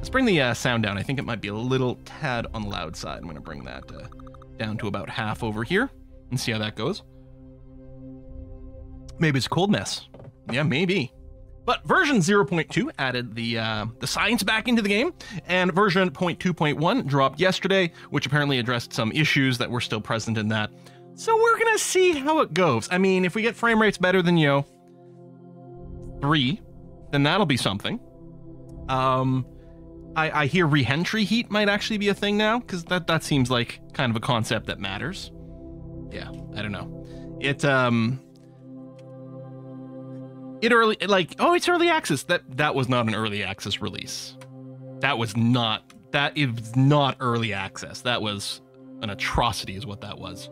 Let's bring the uh, sound down. I think it might be a little tad on the loud side. I'm going to bring that uh, down to about half over here and see how that goes. Maybe it's a cold mess. Yeah, maybe. But version 0.2 added the uh, the science back into the game, and version 0.2.1 dropped yesterday, which apparently addressed some issues that were still present in that. So we're gonna see how it goes. I mean, if we get frame rates better than Yo three, then that'll be something. Um, I, I hear reentry heat might actually be a thing now because that that seems like kind of a concept that matters. Yeah, I don't know. It um it early like oh it's early access. That that was not an early access release. That was not that is not early access. That was an atrocity is what that was.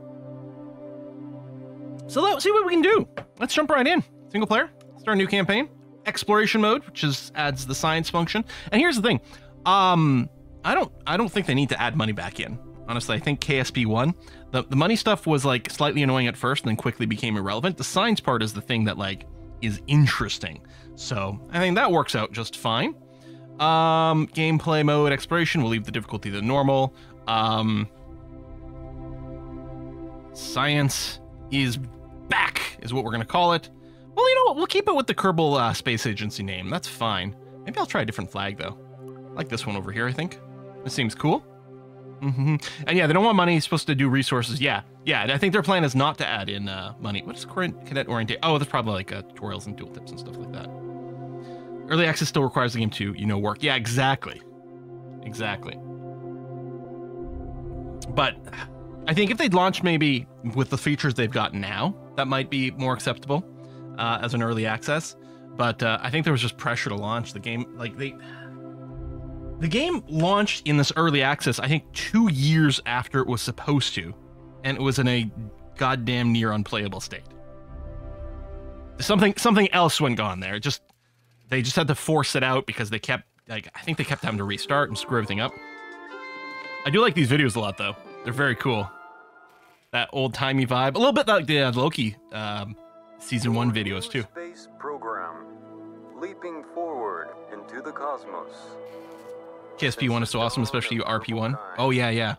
So let's see what we can do. Let's jump right in. Single player start a new campaign. Exploration mode which is adds the science function. And here's the thing um i don't i don't think they need to add money back in honestly i think ksp1 the, the money stuff was like slightly annoying at first and then quickly became irrelevant the science part is the thing that like is interesting. So I think that works out just fine. Um, gameplay mode exploration, we'll leave the difficulty to normal. Um, science is back, is what we're going to call it. Well, you know what? We'll keep it with the Kerbal uh, Space Agency name. That's fine. Maybe I'll try a different flag, though. Like this one over here, I think. This seems cool. Mm-hmm. And yeah, they don't want money. He's supposed to do resources. Yeah, yeah. And I think their plan is not to add in uh, money. What is current cadet orientate? Oh, there's probably like uh, tutorials and tooltips and stuff like that. Early access still requires the game to, you know, work. Yeah, exactly, exactly. But I think if they'd launched maybe with the features they've got now, that might be more acceptable uh, as an early access. But uh, I think there was just pressure to launch the game. Like they the game launched in this early access, I think, two years after it was supposed to, and it was in a goddamn near unplayable state. Something something else went on there. Just they just had to force it out because they kept like I think they kept having to restart and screw everything up. I do like these videos a lot though. They're very cool. That old timey vibe, a little bit like the uh, Loki um, season one videos too. Space program, leaping forward into the cosmos. KSP1 is so awesome, especially you RP1. Oh yeah, yeah.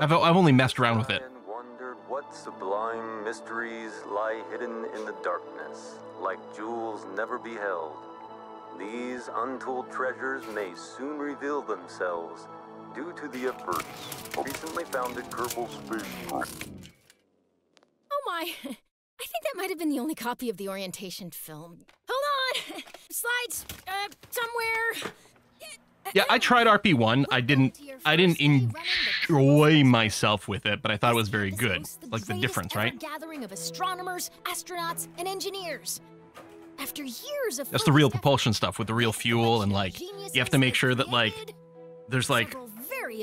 I've, I've only messed around with it. Wondered what sublime mysteries lie hidden in the darkness, like jewels never beheld. These untold treasures may soon reveal themselves due to the efforts of recently founded Kerbal Space. Oh my! I think that might have been the only copy of the orientation film. Hold on! Slides, uh, somewhere. Yeah, I tried RP1. I didn't I didn't enjoy myself with it, but I thought it was very good. Like the difference, right? Gathering of astronomers, astronauts, and engineers. After years of That's the real propulsion stuff with the real fuel and like you have to make sure that like there's like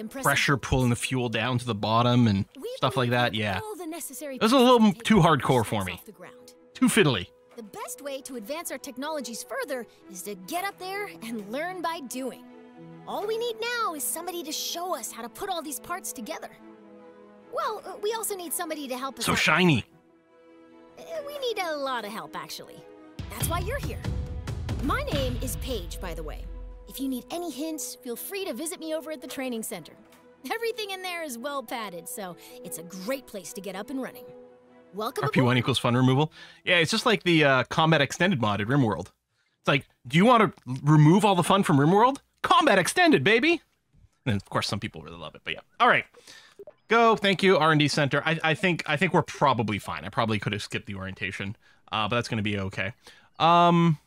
pressure pulling the fuel down to the bottom and stuff like that. Yeah. It was a little too hardcore for me. Too fiddly. The best way to advance our technologies further is to get up there and learn by doing. All we need now is somebody to show us how to put all these parts together. Well, uh, we also need somebody to help us So out. shiny. Uh, We need a lot of help, actually. That's why you're here. My name is Paige, by the way. If you need any hints, feel free to visit me over at the training center. Everything in there is well padded, so it's a great place to get up and running. Welcome aboard. RP1 equals fun removal. Yeah, it's just like the uh, combat extended mod at RimWorld. It's like, do you want to remove all the fun from RimWorld? Combat extended, baby. And of course, some people really love it. But yeah, all right, go. Thank you, R and D Center. I, I think I think we're probably fine. I probably could have skipped the orientation, uh, but that's going to be okay. Um,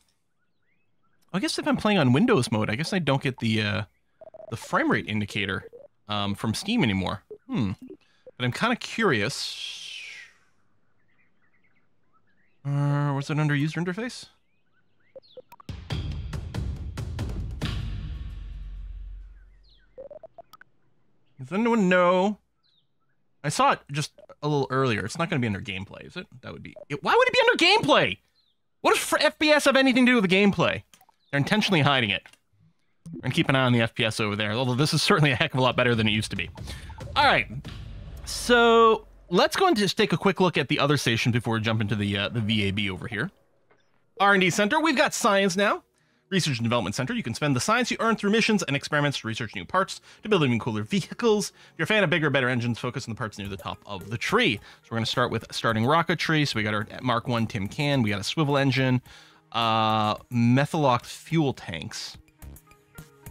I guess if I'm playing on Windows mode, I guess I don't get the uh, the frame rate indicator um, from Steam anymore. Hmm. But I'm kind of curious. Uh, was it under user interface? Does anyone know? I saw it just a little earlier. It's not going to be under gameplay, is it? That would be. It, why would it be under gameplay? What does FPS have anything to do with the gameplay? They're intentionally hiding it. And keep an eye on the FPS over there. Although this is certainly a heck of a lot better than it used to be. All right. So let's go and just take a quick look at the other station before we jump into the uh, the VAB over here. R&D Center. We've got science now. Research and Development Center, you can spend the science you earn through missions and experiments to research new parts to build even cooler vehicles. If you're a fan of bigger, better engines, focus on the parts near the top of the tree. So we're going to start with starting rocketry. So we got our Mark 1 Tin Can, we got a swivel engine, uh, methalox fuel tanks.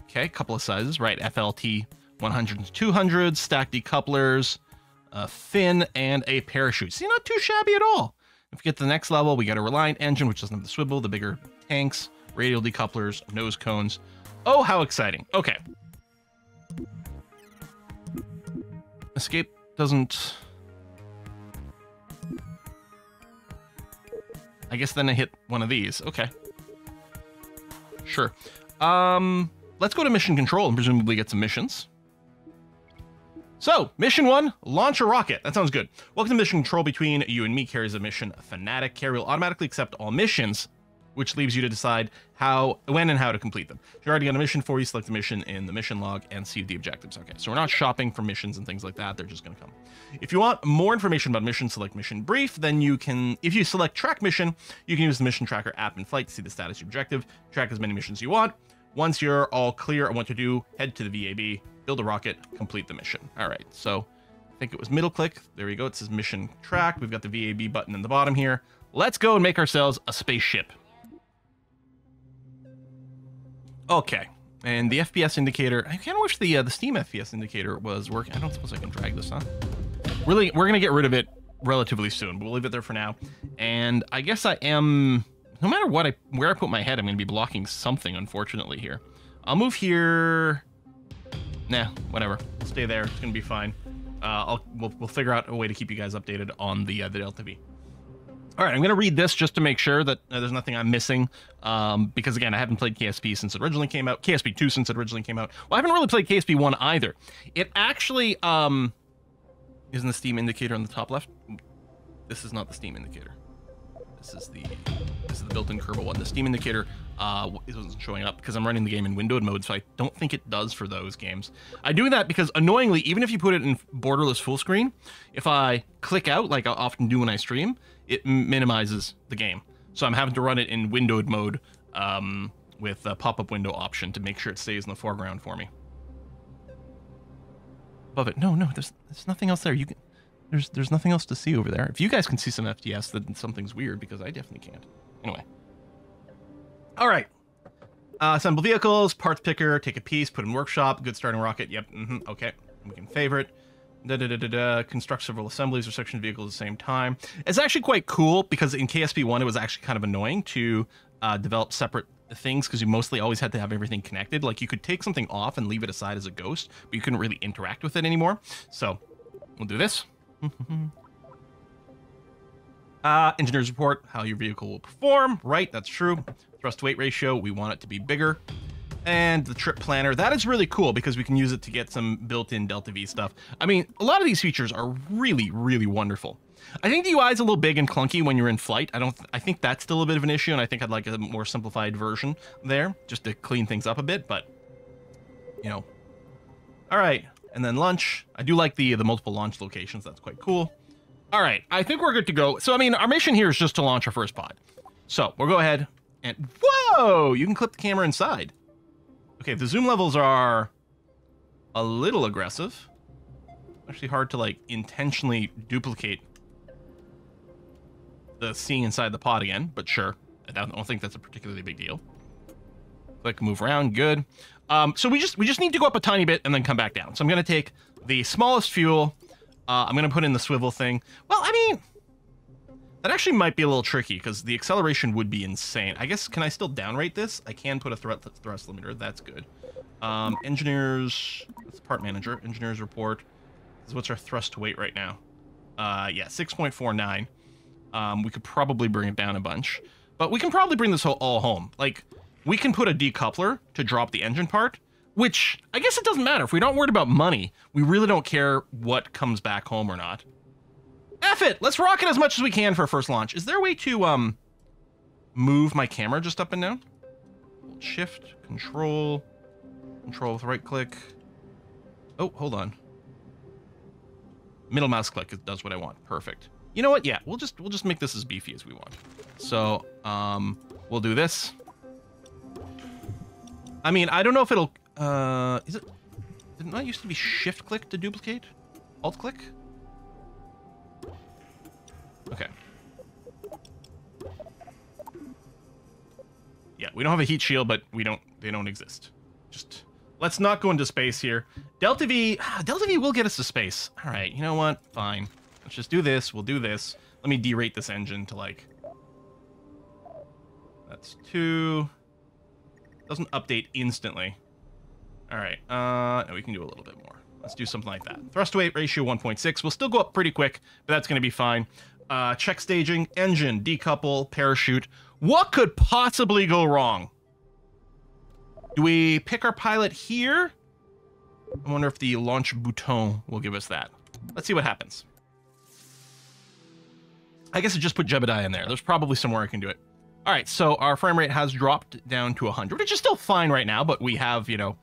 Okay, a couple of sizes, right? FLT 100 to 200, stack decouplers, a fin, and a parachute. See, not too shabby at all. If we get to the next level, we got a Reliant engine, which doesn't have the swivel, the bigger tanks, radial decouplers, nose cones. Oh, how exciting. Okay. Escape doesn't... I guess then I hit one of these. Okay. Sure. Um, let's go to mission control and presumably get some missions. So, mission one, launch a rocket. That sounds good. Welcome to mission control between you and me carries a mission fanatic. Carry will automatically accept all missions, which leaves you to decide how, when, and how to complete them. If you already got a mission for you, select the mission in the mission log and see the objectives. Okay, so we're not shopping for missions and things like that. They're just going to come. If you want more information about mission, select mission brief. Then you can, if you select track mission, you can use the mission tracker app in flight to see the status of objective, track as many missions you want. Once you're all clear on what to do, head to the VAB, build a rocket, complete the mission. All right, so I think it was middle click. There we go. It says mission track. We've got the VAB button in the bottom here. Let's go and make ourselves a spaceship. Okay, and the FPS indicator. I kind of wish the uh, the Steam FPS indicator was working. I don't suppose I can drag this, huh? Really, we're gonna get rid of it relatively soon. But we'll leave it there for now. And I guess I am. No matter what I where I put my head, I'm gonna be blocking something. Unfortunately, here. I'll move here nah, whatever. Stay there. It's gonna be fine. Uh, I'll we'll, we'll figure out a way to keep you guys updated on the uh, the Delta V. All right, I'm gonna read this just to make sure that uh, there's nothing I'm missing. Um, because again, I haven't played KSP since it originally came out. KSP two since it originally came out. Well, I haven't really played KSP one either. It actually um, isn't the Steam indicator on the top left. This is not the Steam indicator. This is the this is the built-in Kerbal one. The Steam indicator uh, it wasn't showing up because I'm running the game in windowed mode, so I don't think it does for those games. I do that because annoyingly, even if you put it in borderless full screen, if I click out like I often do when I stream, it minimizes the game. So I'm having to run it in windowed mode um, with a pop-up window option to make sure it stays in the foreground for me. Above it, no, no, there's there's nothing else there. You can there's there's nothing else to see over there. If you guys can see some FPS, then something's weird because I definitely can't. Anyway. All right. Uh, assemble vehicles, parts picker, take a piece, put in workshop, good starting rocket. Yep. Mm -hmm, okay. We can favorite. Da, da, da, construct several assemblies or section vehicles at the same time. It's actually quite cool because in KSP1 it was actually kind of annoying to uh, develop separate things because you mostly always had to have everything connected. Like you could take something off and leave it aside as a ghost, but you couldn't really interact with it anymore. So we'll do this. uh, engineer's report, how your vehicle will perform. Right, that's true. Thrust weight ratio, we want it to be bigger. And the trip planner, that is really cool because we can use it to get some built-in Delta V stuff. I mean, a lot of these features are really, really wonderful. I think the UI is a little big and clunky when you're in flight. I don't. I think that's still a bit of an issue, and I think I'd like a more simplified version there, just to clean things up a bit. But you know, all right. And then lunch. I do like the the multiple launch locations. That's quite cool. All right, I think we're good to go. So I mean, our mission here is just to launch our first pod. So we'll go ahead and whoa, you can clip the camera inside. Okay, the zoom levels are a little aggressive. Actually hard to like intentionally duplicate the seeing inside the pod again, but sure. I don't think that's a particularly big deal. Click, move around, good. Um, so we just we just need to go up a tiny bit and then come back down. So I'm gonna take the smallest fuel. Uh, I'm gonna put in the swivel thing. Well, I mean, that actually might be a little tricky because the acceleration would be insane. I guess, can I still downrate this? I can put a threat thrust limiter. That's good. Um, engineers, that's part manager. Engineers report. What's our thrust to weight right now? Uh, yeah, 6.49. Um, we could probably bring it down a bunch. But we can probably bring this all home. Like, we can put a decoupler to drop the engine part, which I guess it doesn't matter. If we don't worry about money, we really don't care what comes back home or not. F it! Let's rock it as much as we can for a first launch. Is there a way to, um, move my camera just up and down? Shift, control, control with right click. Oh, hold on. Middle mouse click it does what I want. Perfect. You know what? Yeah, we'll just we'll just make this as beefy as we want. So, um, we'll do this. I mean, I don't know if it'll. Uh, is it? Did it not used to be shift click to duplicate? Alt click? Okay. Yeah, we don't have a heat shield, but we don't. They don't exist. Just let's not go into space here. Delta V. Delta V will get us to space. All right. You know what? Fine. Let's just do this. We'll do this. Let me derate this engine to like. That's two. Doesn't update instantly. All right. Uh, no, we can do a little bit more. Let's do something like that. Thrust weight ratio 1.6. We'll still go up pretty quick, but that's going to be fine. Uh, check staging, engine, decouple, parachute. What could possibly go wrong? Do we pick our pilot here? I wonder if the launch bouton will give us that. Let's see what happens. I guess I just put Jebediah in there. There's probably somewhere I can do it. All right, so our frame rate has dropped down to 100, which is still fine right now, but we have, you know,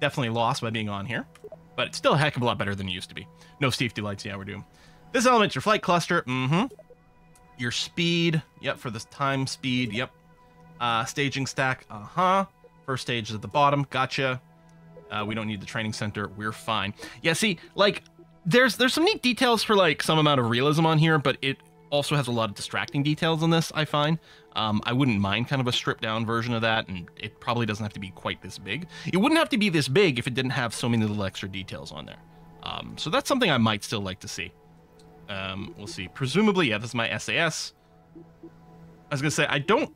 definitely lost by being on here. But it's still a heck of a lot better than it used to be. No safety lights, yeah, we're doing. This element's your flight cluster, mm-hmm. Your speed, yep, for this time speed, yep. Uh, staging stack, uh-huh. First stage is at the bottom, gotcha. Uh, we don't need the training center, we're fine. Yeah, see, like, there's there's some neat details for, like, some amount of realism on here, but it also has a lot of distracting details on this, I find. Um, I wouldn't mind kind of a stripped down version of that, and it probably doesn't have to be quite this big. It wouldn't have to be this big if it didn't have so many little extra details on there. Um, so that's something I might still like to see. Um, we'll see. Presumably, yeah, this is my SAS. I was gonna say, I don't...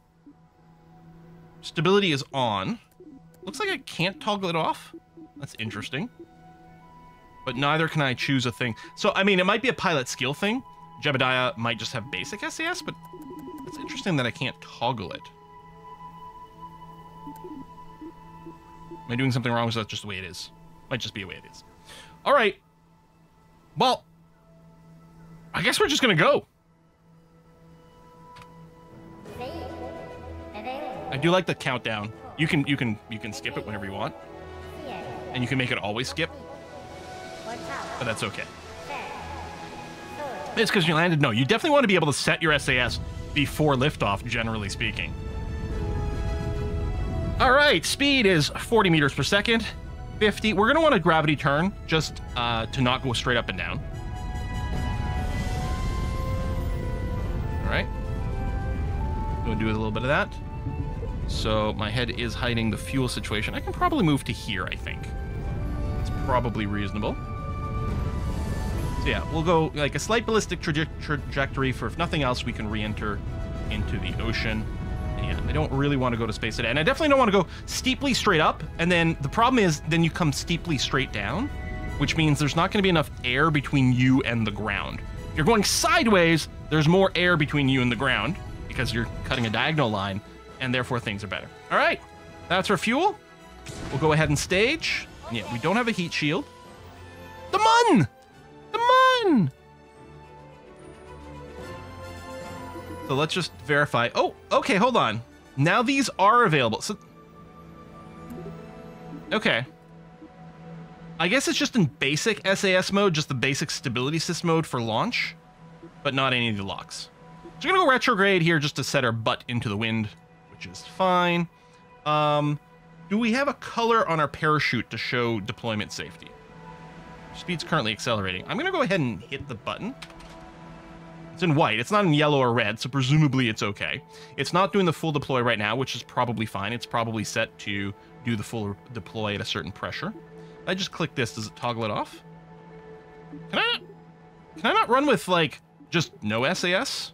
Stability is on. Looks like I can't toggle it off. That's interesting. But neither can I choose a thing. So, I mean, it might be a pilot skill thing. Jebediah might just have basic SAS, but it's interesting that I can't toggle it. Am I doing something wrong? Is that just the way it is? Might just be the way it is. All right. Well, I guess we're just gonna go. I do like the countdown. You can you can you can skip it whenever you want, and you can make it always skip. But that's okay. It's because you landed. No, you definitely want to be able to set your SAS before liftoff, generally speaking. All right, speed is 40 meters per second. 50. We're going to want a gravity turn just uh, to not go straight up and down. Right. To do a little bit of that. So my head is hiding the fuel situation. I can probably move to here, I think. It's probably reasonable. So yeah, we'll go like a slight ballistic traje trajectory for if nothing else, we can re-enter into the ocean. And I don't really want to go to space today. And I definitely don't want to go steeply straight up. And then the problem is then you come steeply straight down, which means there's not going to be enough air between you and the ground. You're going sideways, there's more air between you and the ground because you're cutting a diagonal line, and therefore things are better. All right, that's our fuel. We'll go ahead and stage. Yeah, we don't have a heat shield. The mun! The mun! So let's just verify. Oh, okay, hold on. Now these are available. So, okay. I guess it's just in basic SAS mode, just the basic stability system mode for launch, but not any of the locks. So we're gonna go retrograde here just to set our butt into the wind, which is fine. Um, do we have a color on our parachute to show deployment safety? Speed's currently accelerating. I'm gonna go ahead and hit the button. It's in white. It's not in yellow or red, so presumably it's okay. It's not doing the full deploy right now, which is probably fine. It's probably set to do the full deploy at a certain pressure. If I just click this, does it toggle it off? Can I can I not run with, like, just no SAS?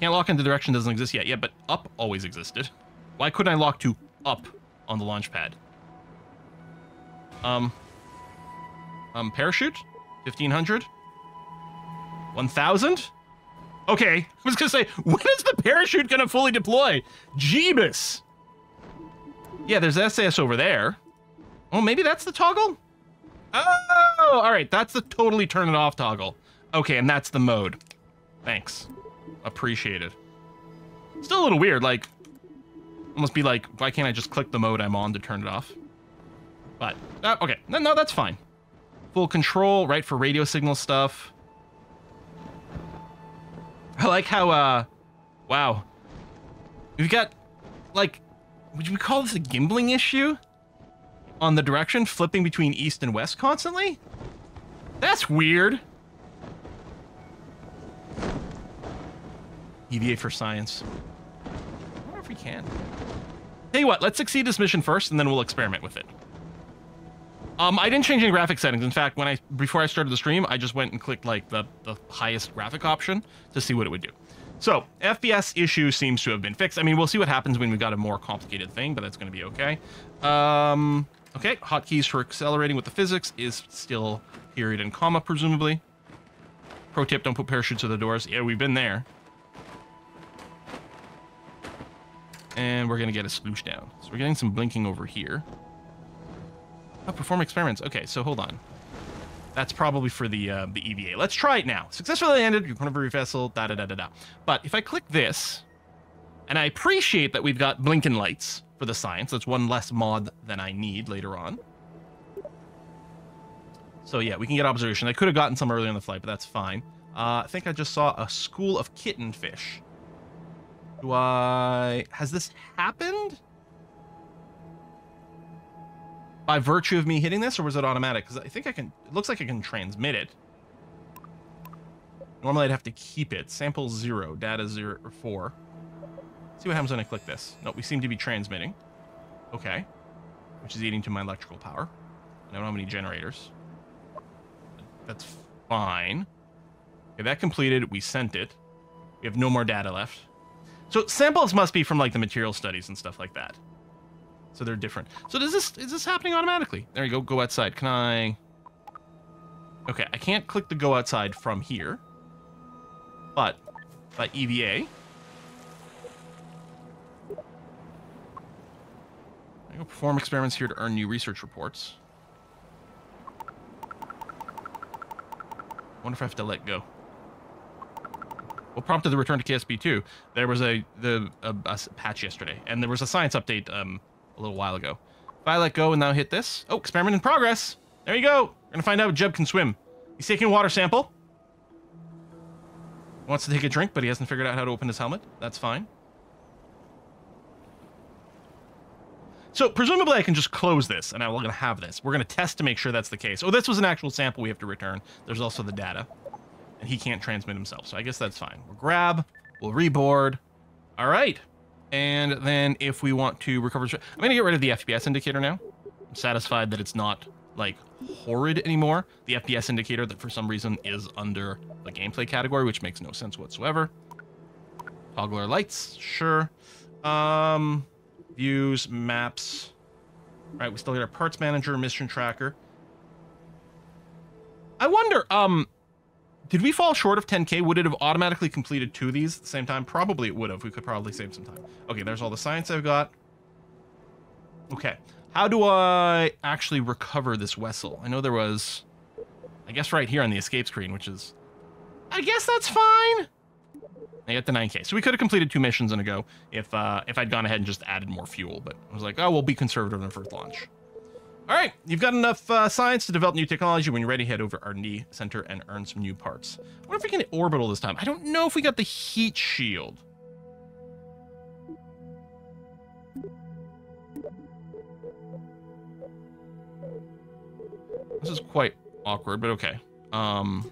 Can't lock into direction doesn't exist yet. Yeah, but up always existed. Why couldn't I lock to up on the launch pad? Um, um, parachute? 1500? 1000? Okay, I was gonna say, when is the parachute gonna fully deploy? Jeebus! Yeah, there's SAS over there. Oh, maybe that's the toggle? Oh, all right, that's the totally turn it off toggle. Okay, and that's the mode. Thanks. Appreciated. Still a little weird, like, almost be like, why can't I just click the mode I'm on to turn it off? But, uh, okay, no, no, that's fine. Full control, right, for radio signal stuff. I like how, uh, Wow. We've got, like, would you call this a gimbling issue? On the direction, flipping between east and west constantly? That's weird. EVA for science. I wonder if we can. Tell you what, let's succeed this mission first, and then we'll experiment with it. Um, I didn't change any graphic settings. In fact, when I before I started the stream, I just went and clicked like the, the highest graphic option to see what it would do. So, FPS issue seems to have been fixed. I mean, we'll see what happens when we've got a more complicated thing, but that's going to be okay. Um, okay, hotkeys for accelerating with the physics is still period and comma, presumably. Pro tip, don't put parachutes at the doors. Yeah, we've been there. And we're going to get a sploosh down. So we're getting some blinking over here. Oh, perform experiments. Okay, so hold on. That's probably for the uh, the EVA. Let's try it now. Successfully landed, your corner vessel, da da da da da. But if I click this, and I appreciate that we've got blinking lights for the science. That's one less mod than I need later on. So yeah, we can get observation. I could have gotten some earlier in the flight, but that's fine. Uh, I think I just saw a school of kittenfish. Do I... Has this happened? By virtue of me hitting this, or was it automatic? Because I think I can... It looks like I can transmit it. Normally I'd have to keep it. Sample 0, data 0 or 4. See what happens when I click this. Nope, we seem to be transmitting. Okay. Which is eating to my electrical power. I don't have any generators. That's fine. Okay, that completed. We sent it. We have no more data left. So samples must be from like the material studies and stuff like that. So they're different. So does this is this happening automatically? There you go. Go outside. Can I? Okay, I can't click the go outside from here. But by EVA. I go perform experiments here to earn new research reports. wonder if I have to let go. What prompted the return to KSP2? There was a the a, a patch yesterday, and there was a science update um a little while ago. If I let go and now hit this, oh, experiment in progress. There you go. We're gonna find out if Jeb can swim. He's taking a water sample. Wants to take a drink, but he hasn't figured out how to open his helmet. That's fine. So presumably I can just close this and I'm going to have this. We're going to test to make sure that's the case. Oh, this was an actual sample we have to return. There's also the data. And he can't transmit himself, so I guess that's fine. We'll grab, we'll reboard. All right. And then if we want to recover... I'm going to get rid of the FPS indicator now. I'm satisfied that it's not, like, horrid anymore. The FPS indicator that for some reason is under the gameplay category, which makes no sense whatsoever. Toggle our lights, sure. Um, views, maps. Right, we still get our parts manager, mission tracker. I wonder, um, did we fall short of 10k? Would it have automatically completed two of these at the same time? Probably it would have. We could probably save some time. Okay, there's all the science I've got. Okay, how do I actually recover this vessel? I know there was, I guess right here on the escape screen, which is, I guess that's fine. I get the 9k. So we could have completed two missions in a go if uh, if I'd gone ahead and just added more fuel. But I was like, oh, we'll be conservative on the first launch. All right, you've got enough uh, science to develop new technology. When you're ready, head over R&D Center and earn some new parts. I wonder if we can orbital this time. I don't know if we got the heat shield. This is quite awkward, but okay. Um,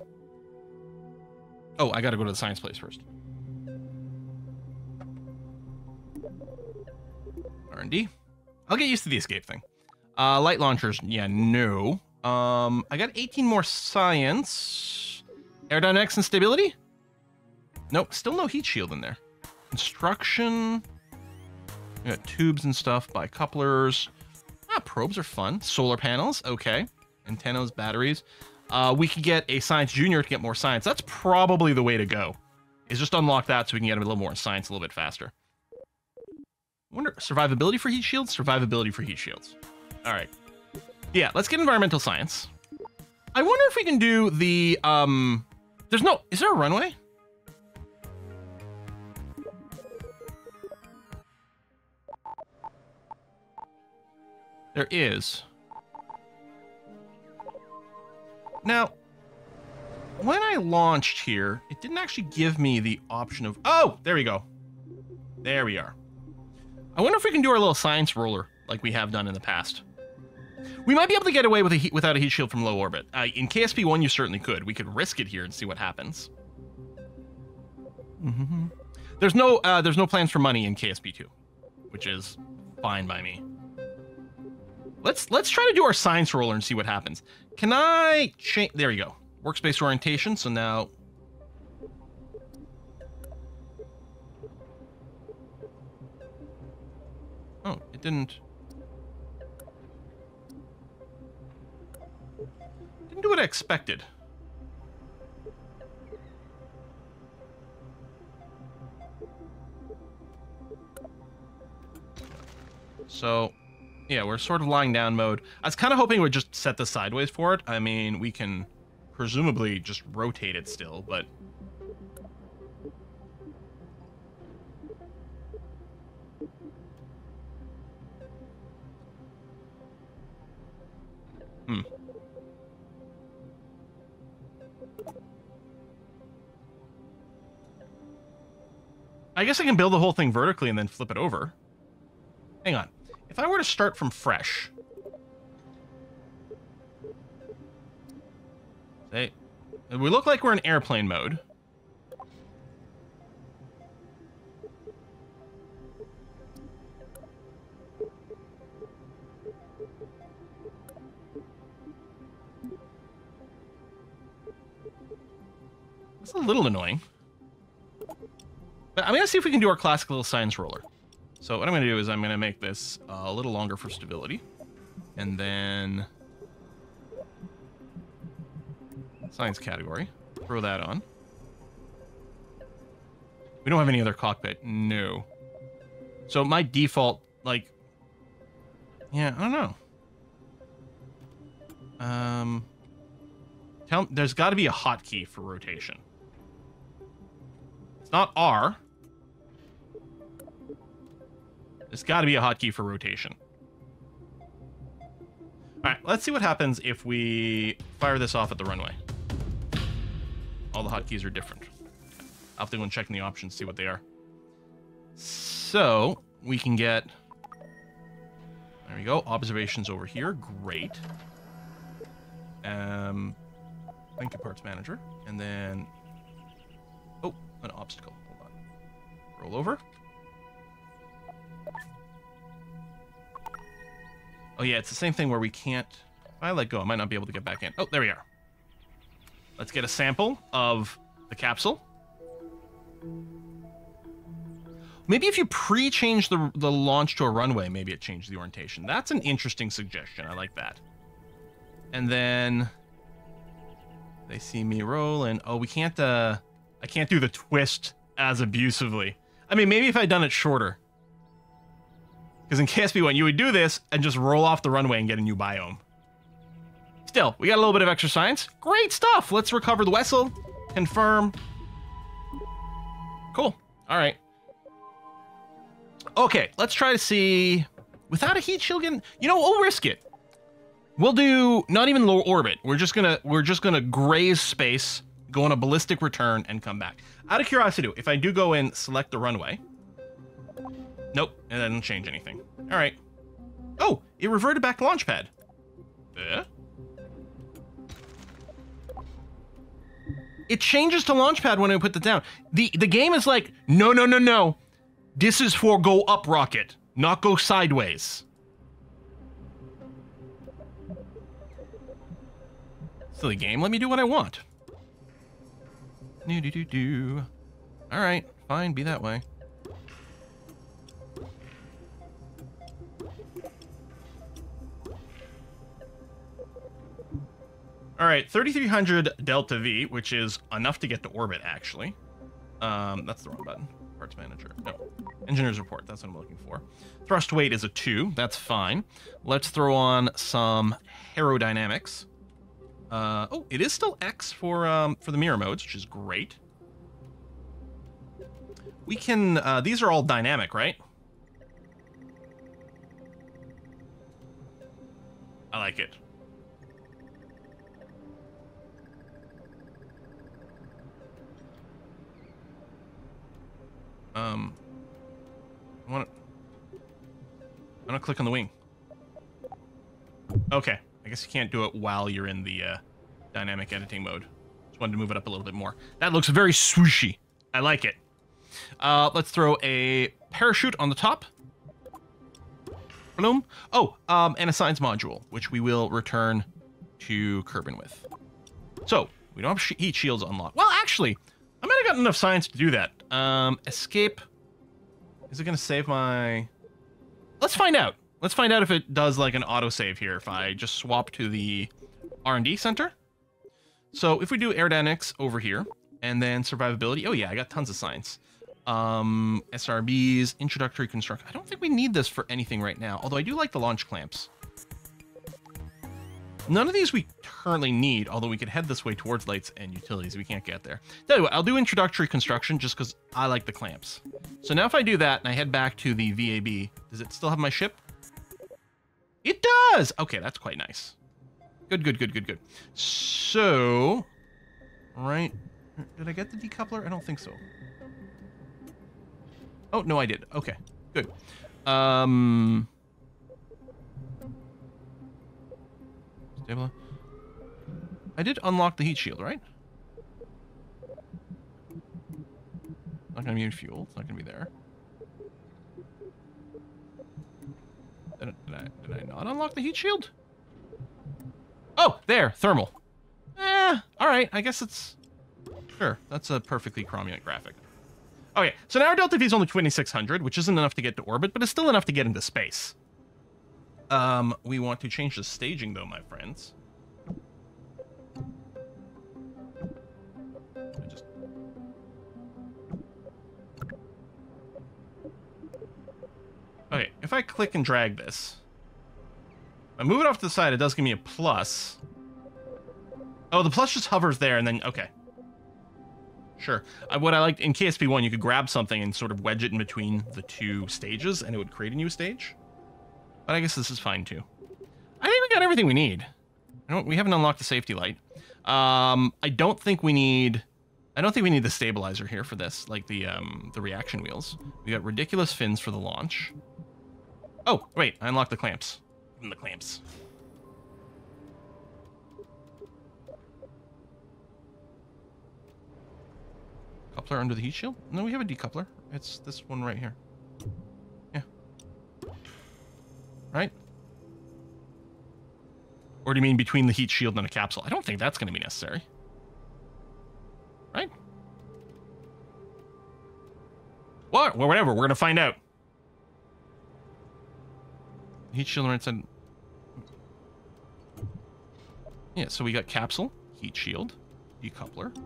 oh, I got to go to the science place first. R&D. I'll get used to the escape thing. Uh, light launchers, yeah, no. Um, I got 18 more science. Aerodynamics and stability? Nope, still no heat shield in there. Construction. Got tubes and stuff, bicouplers. Ah, probes are fun. Solar panels, okay. Antennas, batteries. Uh, we could get a science junior to get more science. That's probably the way to go. Is just unlock that so we can get a little more science a little bit faster wonder survivability for heat shields survivability for heat shields. All right. Yeah let's get environmental science. I wonder if we can do the um there's no is there a runway? There is. Now when i launched here it didn't actually give me the option of oh there we go. There we are. I wonder if we can do our little science roller like we have done in the past. We might be able to get away with a heat, without a heat shield from low orbit. Uh, in KSP 1, you certainly could. We could risk it here and see what happens. Mm-hmm. There's no uh, there's no plans for money in KSP 2, which is fine by me. Let's let's try to do our science roller and see what happens. Can I change? There you go. Workspace orientation. So now. It didn't. Didn't do what I expected. So, yeah, we're sort of lying down mode. I was kind of hoping we'd just set the sideways for it. I mean, we can presumably just rotate it still, but... I guess I can build the whole thing vertically and then flip it over. Hang on. If I were to start from fresh... Say, we look like we're in airplane mode. That's a little annoying. But I'm going to see if we can do our classic little science roller. So what I'm going to do is I'm going to make this uh, a little longer for stability. And then... Science category. Throw that on. We don't have any other cockpit. No. So my default, like... Yeah, I don't know. Um... Tell, there's got to be a hotkey for rotation. It's not R. There's got to be a hotkey for rotation. All right, let's see what happens if we fire this off at the runway. All the hotkeys are different. I'll have to go and check in the options, see what they are. So, we can get... There we go. Observations over here. Great. Um, link to parts manager. And then... Oh, an obstacle. Hold on. Roll over. Oh yeah, it's the same thing where we can't... I let go, I might not be able to get back in. Oh, there we are. Let's get a sample of the capsule. Maybe if you pre-change the, the launch to a runway, maybe it changed the orientation. That's an interesting suggestion. I like that. And then... They see me rolling. Oh, we can't, uh... I can't do the twist as abusively. I mean, maybe if I'd done it shorter. Because in KSP1, you would do this and just roll off the runway and get a new biome. Still, we got a little bit of extra science. Great stuff. Let's recover the vessel. Confirm. Cool. All right. Okay, let's try to see... Without a heat shield, getting, you know, we'll risk it. We'll do not even low orbit. We're just gonna we're just gonna graze space, go on a ballistic return, and come back. Out of curiosity, if I do go in, select the runway, Nope, it doesn't change anything. All right. Oh, it reverted back to Launchpad. Uh? It changes to Launchpad when I put that down. The the game is like, no, no, no, no. This is for go up rocket, not go sideways. Silly game, let me do what I want. Do do do do. All right, fine, be that way. All right, 3300 Delta V, which is enough to get to orbit, actually. Um, that's the wrong button. Parts manager. No. Engineer's report. That's what I'm looking for. Thrust weight is a 2. That's fine. Let's throw on some aerodynamics. Uh, oh, it is still X for um, for the mirror modes, which is great. We can... Uh, these are all dynamic, right? I like it. Um, I want to... I want to click on the wing. Okay. I guess you can't do it while you're in the uh, dynamic editing mode. Just wanted to move it up a little bit more. That looks very swooshy. I like it. Uh, let's throw a parachute on the top. Bloom. Oh, um, and a science module, which we will return to Kerbin with. So, we don't have heat shields unlocked. Well, actually, I might have gotten enough science to do that. Um, escape. Is it to save my... Let's find out. Let's find out if it does like an autosave here if I just swap to the R&D center. So if we do aerodynamics over here and then survivability. Oh yeah, I got tons of science. Um, SRBs, introductory construction. I don't think we need this for anything right now, although I do like the launch clamps. None of these we currently need, although we could head this way towards lights and utilities. We can't get there. Tell you what, I'll do introductory construction just because I like the clamps. So now if I do that and I head back to the VAB, does it still have my ship? It does! Okay, that's quite nice. Good, good, good, good, good. So, right. Did I get the decoupler? I don't think so. Oh, no, I did. Okay, good. Um... I did unlock the heat shield, right? Not gonna be in fuel. It's not gonna be there. Did I, did I, did I not unlock the heat shield? Oh, there, thermal. Eh, all right. I guess it's sure. That's a perfectly chromium graphic. Okay, so now our delta V is only 2600, which isn't enough to get to orbit, but it's still enough to get into space. Um, we want to change the staging, though, my friends. Okay, if I click and drag this, I move it off to the side, it does give me a plus. Oh, the plus just hovers there, and then, okay. Sure. Uh, what I liked, in KSP1, you could grab something and sort of wedge it in between the two stages, and it would create a new stage. But I guess this is fine too. I think we got everything we need. we haven't unlocked the safety light. Um, I don't think we need... I don't think we need the stabilizer here for this, like the um, the reaction wheels. We got ridiculous fins for the launch. Oh, wait, I unlocked the clamps. The clamps. Coupler under the heat shield? No, we have a decoupler. It's this one right here. Right? Or do you mean between the heat shield and a capsule? I don't think that's going to be necessary. Right? What? Well, whatever. We're going to find out. Heat shield right side. Yeah, so we got capsule, heat shield, decoupler.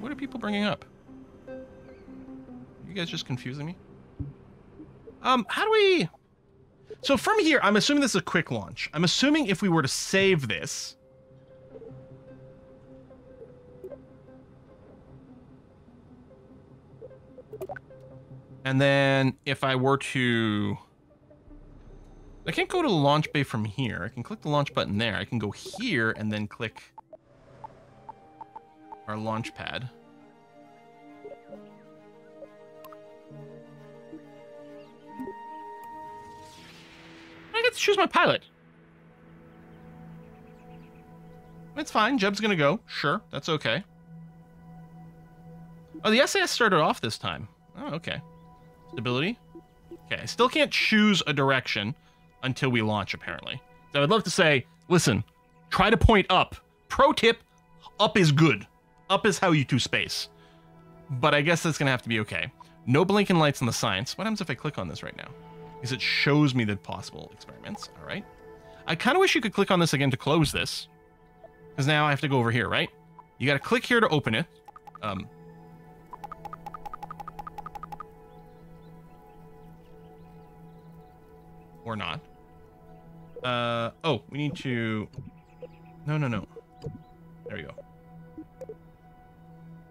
What are people bringing up? You guys just confusing me? Um, how do we... So from here, I'm assuming this is a quick launch. I'm assuming if we were to save this... And then if I were to... I can't go to the launch bay from here. I can click the launch button there. I can go here and then click our launch pad. Get to choose my pilot. It's fine. Jeb's gonna go. Sure, that's okay. Oh, the SAS started off this time. Oh, okay. Stability. Okay, I still can't choose a direction until we launch, apparently. So I'd love to say, listen, try to point up. Pro tip, up is good. Up is how you do space. But I guess that's gonna have to be okay. No blinking lights on the science. What happens if I click on this right now? Because it shows me the possible experiments. All right. I kind of wish you could click on this again to close this. Because now I have to go over here, right? You got to click here to open it. Um, or not. Uh, oh, we need to... No, no, no. There we go.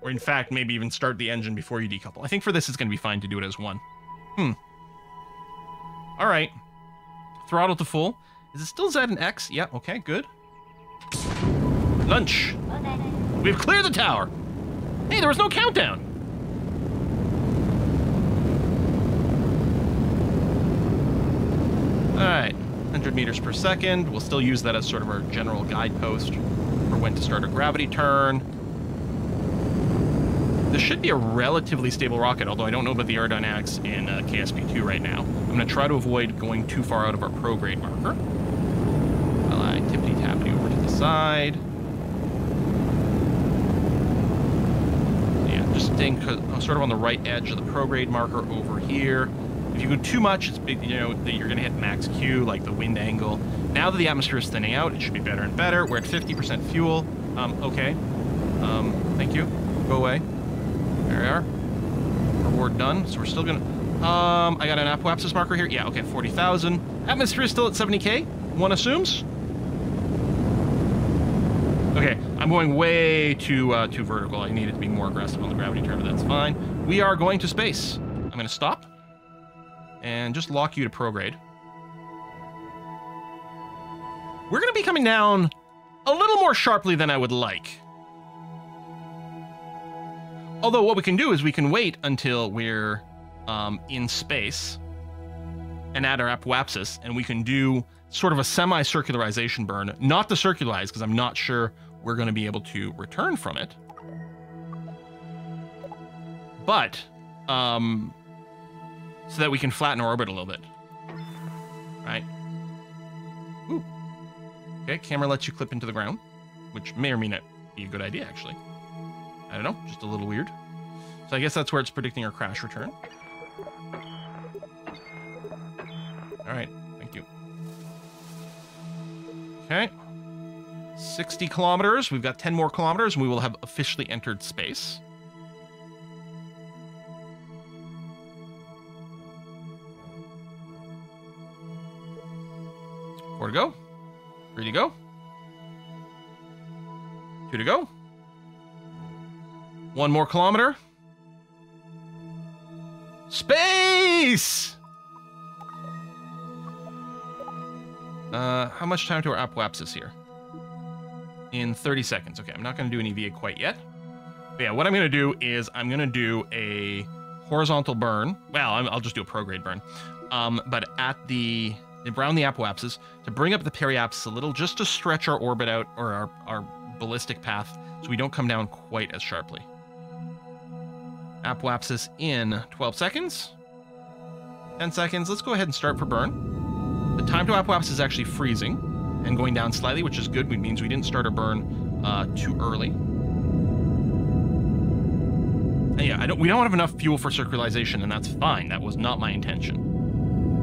Or in fact, maybe even start the engine before you decouple. I think for this it's going to be fine to do it as one. Hmm. All right. Throttle to full. Is it still Z and X? Yeah, okay, good. Lunch. We've cleared the tower. Hey, there was no countdown. All right, 100 meters per second. We'll still use that as sort of our general guidepost for when to start a gravity turn. This should be a relatively stable rocket, although I don't know about the aerodynamics in uh, KSP2 right now. I'm going to try to avoid going too far out of our prograde marker. While I tippity-tappity over to the side. Yeah, just staying sort of on the right edge of the prograde marker over here. If you go too much, it's big, you know, that you're going to hit max Q, like the wind angle. Now that the atmosphere is thinning out, it should be better and better. We're at 50% fuel. Um, okay. Um, thank you. Go away. There we are. Reward done. So we're still gonna... Um, I got an apoapsis marker here. Yeah, okay, 40,000. Atmosphere is still at 70k, one assumes. Okay, I'm going way too uh, too vertical. I needed to be more aggressive on the gravity turn, but that's fine. We are going to space. I'm to stop and just lock you to prograde. We're to be coming down a little more sharply than I would like. Although what we can do is we can wait until we're um, in space and add our apoapsis, and we can do sort of a semi-circularization burn. Not to circularize, because I'm not sure we're going to be able to return from it. But, um, so that we can flatten our orbit a little bit. Right? Ooh. Okay, camera lets you clip into the ground, which may or may not be a good idea, actually. I don't know, just a little weird. So I guess that's where it's predicting our crash return. All right, thank you. Okay. 60 kilometers. We've got 10 more kilometers, and we will have officially entered space. Four to go. Three to go. Two to go. One more kilometer. Space! Uh, how much time to our apoapsis here? In 30 seconds. Okay, I'm not going to do an EVA quite yet. But yeah, what I'm going to do is I'm going to do a horizontal burn. Well, i will just do a prograde burn. Um, but at the around the apoapsis to bring up the periapsis a little, just to stretch our orbit out or our, our ballistic path so we don't come down quite as sharply. Apoapsis in 12 seconds. 10 seconds. Let's go ahead and start for burn. The time to apoapsis is actually freezing and going down slightly, which is good. Which means we didn't start our burn uh, too early. And yeah, I don't, we don't have enough fuel for circularization, and that's fine. That was not my intention.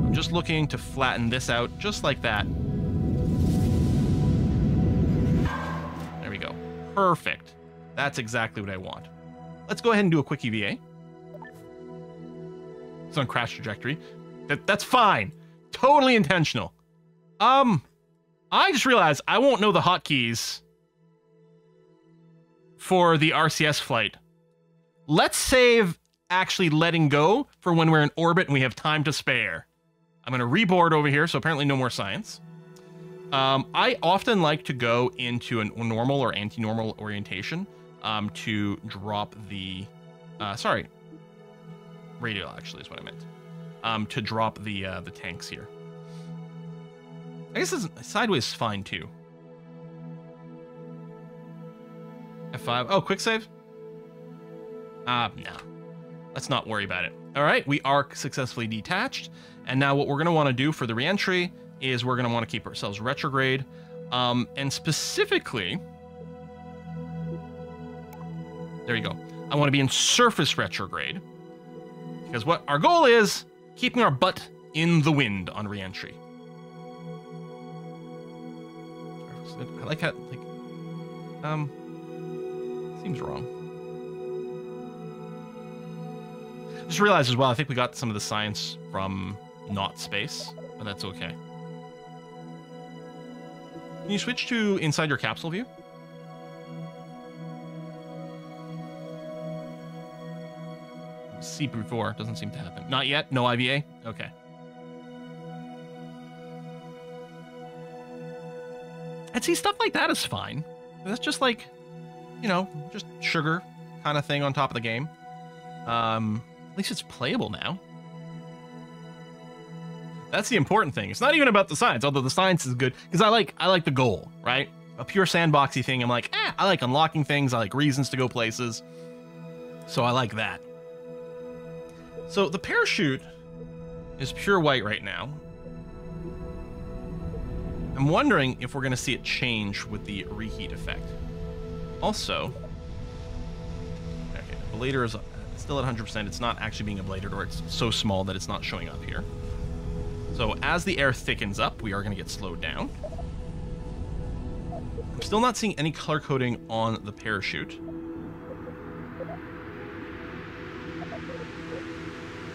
I'm just looking to flatten this out just like that. There we go. Perfect. That's exactly what I want. Let's go ahead and do a quick EVA. It's on crash trajectory. That, that's fine. Totally intentional. Um, I just realized I won't know the hotkeys for the RCS flight. Let's save actually letting go for when we're in orbit and we have time to spare. I'm going to reboard over here, so apparently no more science. Um, I often like to go into a normal or anti-normal orientation um, to drop the, uh, sorry, radial actually is what I meant, um, to drop the uh, the tanks here. I guess this, sideways is fine too. F5. Oh, quick save? Ah, uh, no. Let's not worry about it. All right, we are successfully detached. And now what we're going to want to do for the reentry is we're going to want to keep ourselves retrograde. Um, and specifically, there you go. I want to be in surface retrograde. Because what our goal is, keeping our butt in the wind on reentry. I like how, like, um, seems wrong. Just realized as well, I think we got some of the science from not space, but that's okay. Can you switch to inside your capsule view? See before. Doesn't seem to happen. Not yet? No IVA? Okay. And see, stuff like that is fine. That's just like, you know, just sugar kind of thing on top of the game. Um, at least it's playable now. That's the important thing. It's not even about the science, although the science is good because I like I like the goal, right? A pure sandboxy thing. I'm like, eh, I like unlocking things. I like reasons to go places. So I like that. So the parachute is pure white right now. I'm wondering if we're going to see it change with the reheat effect. Also, okay, the ablator is still at 100%. It's not actually being ablated, or it's so small that it's not showing up here. So as the air thickens up, we are going to get slowed down. I'm still not seeing any color coding on the parachute.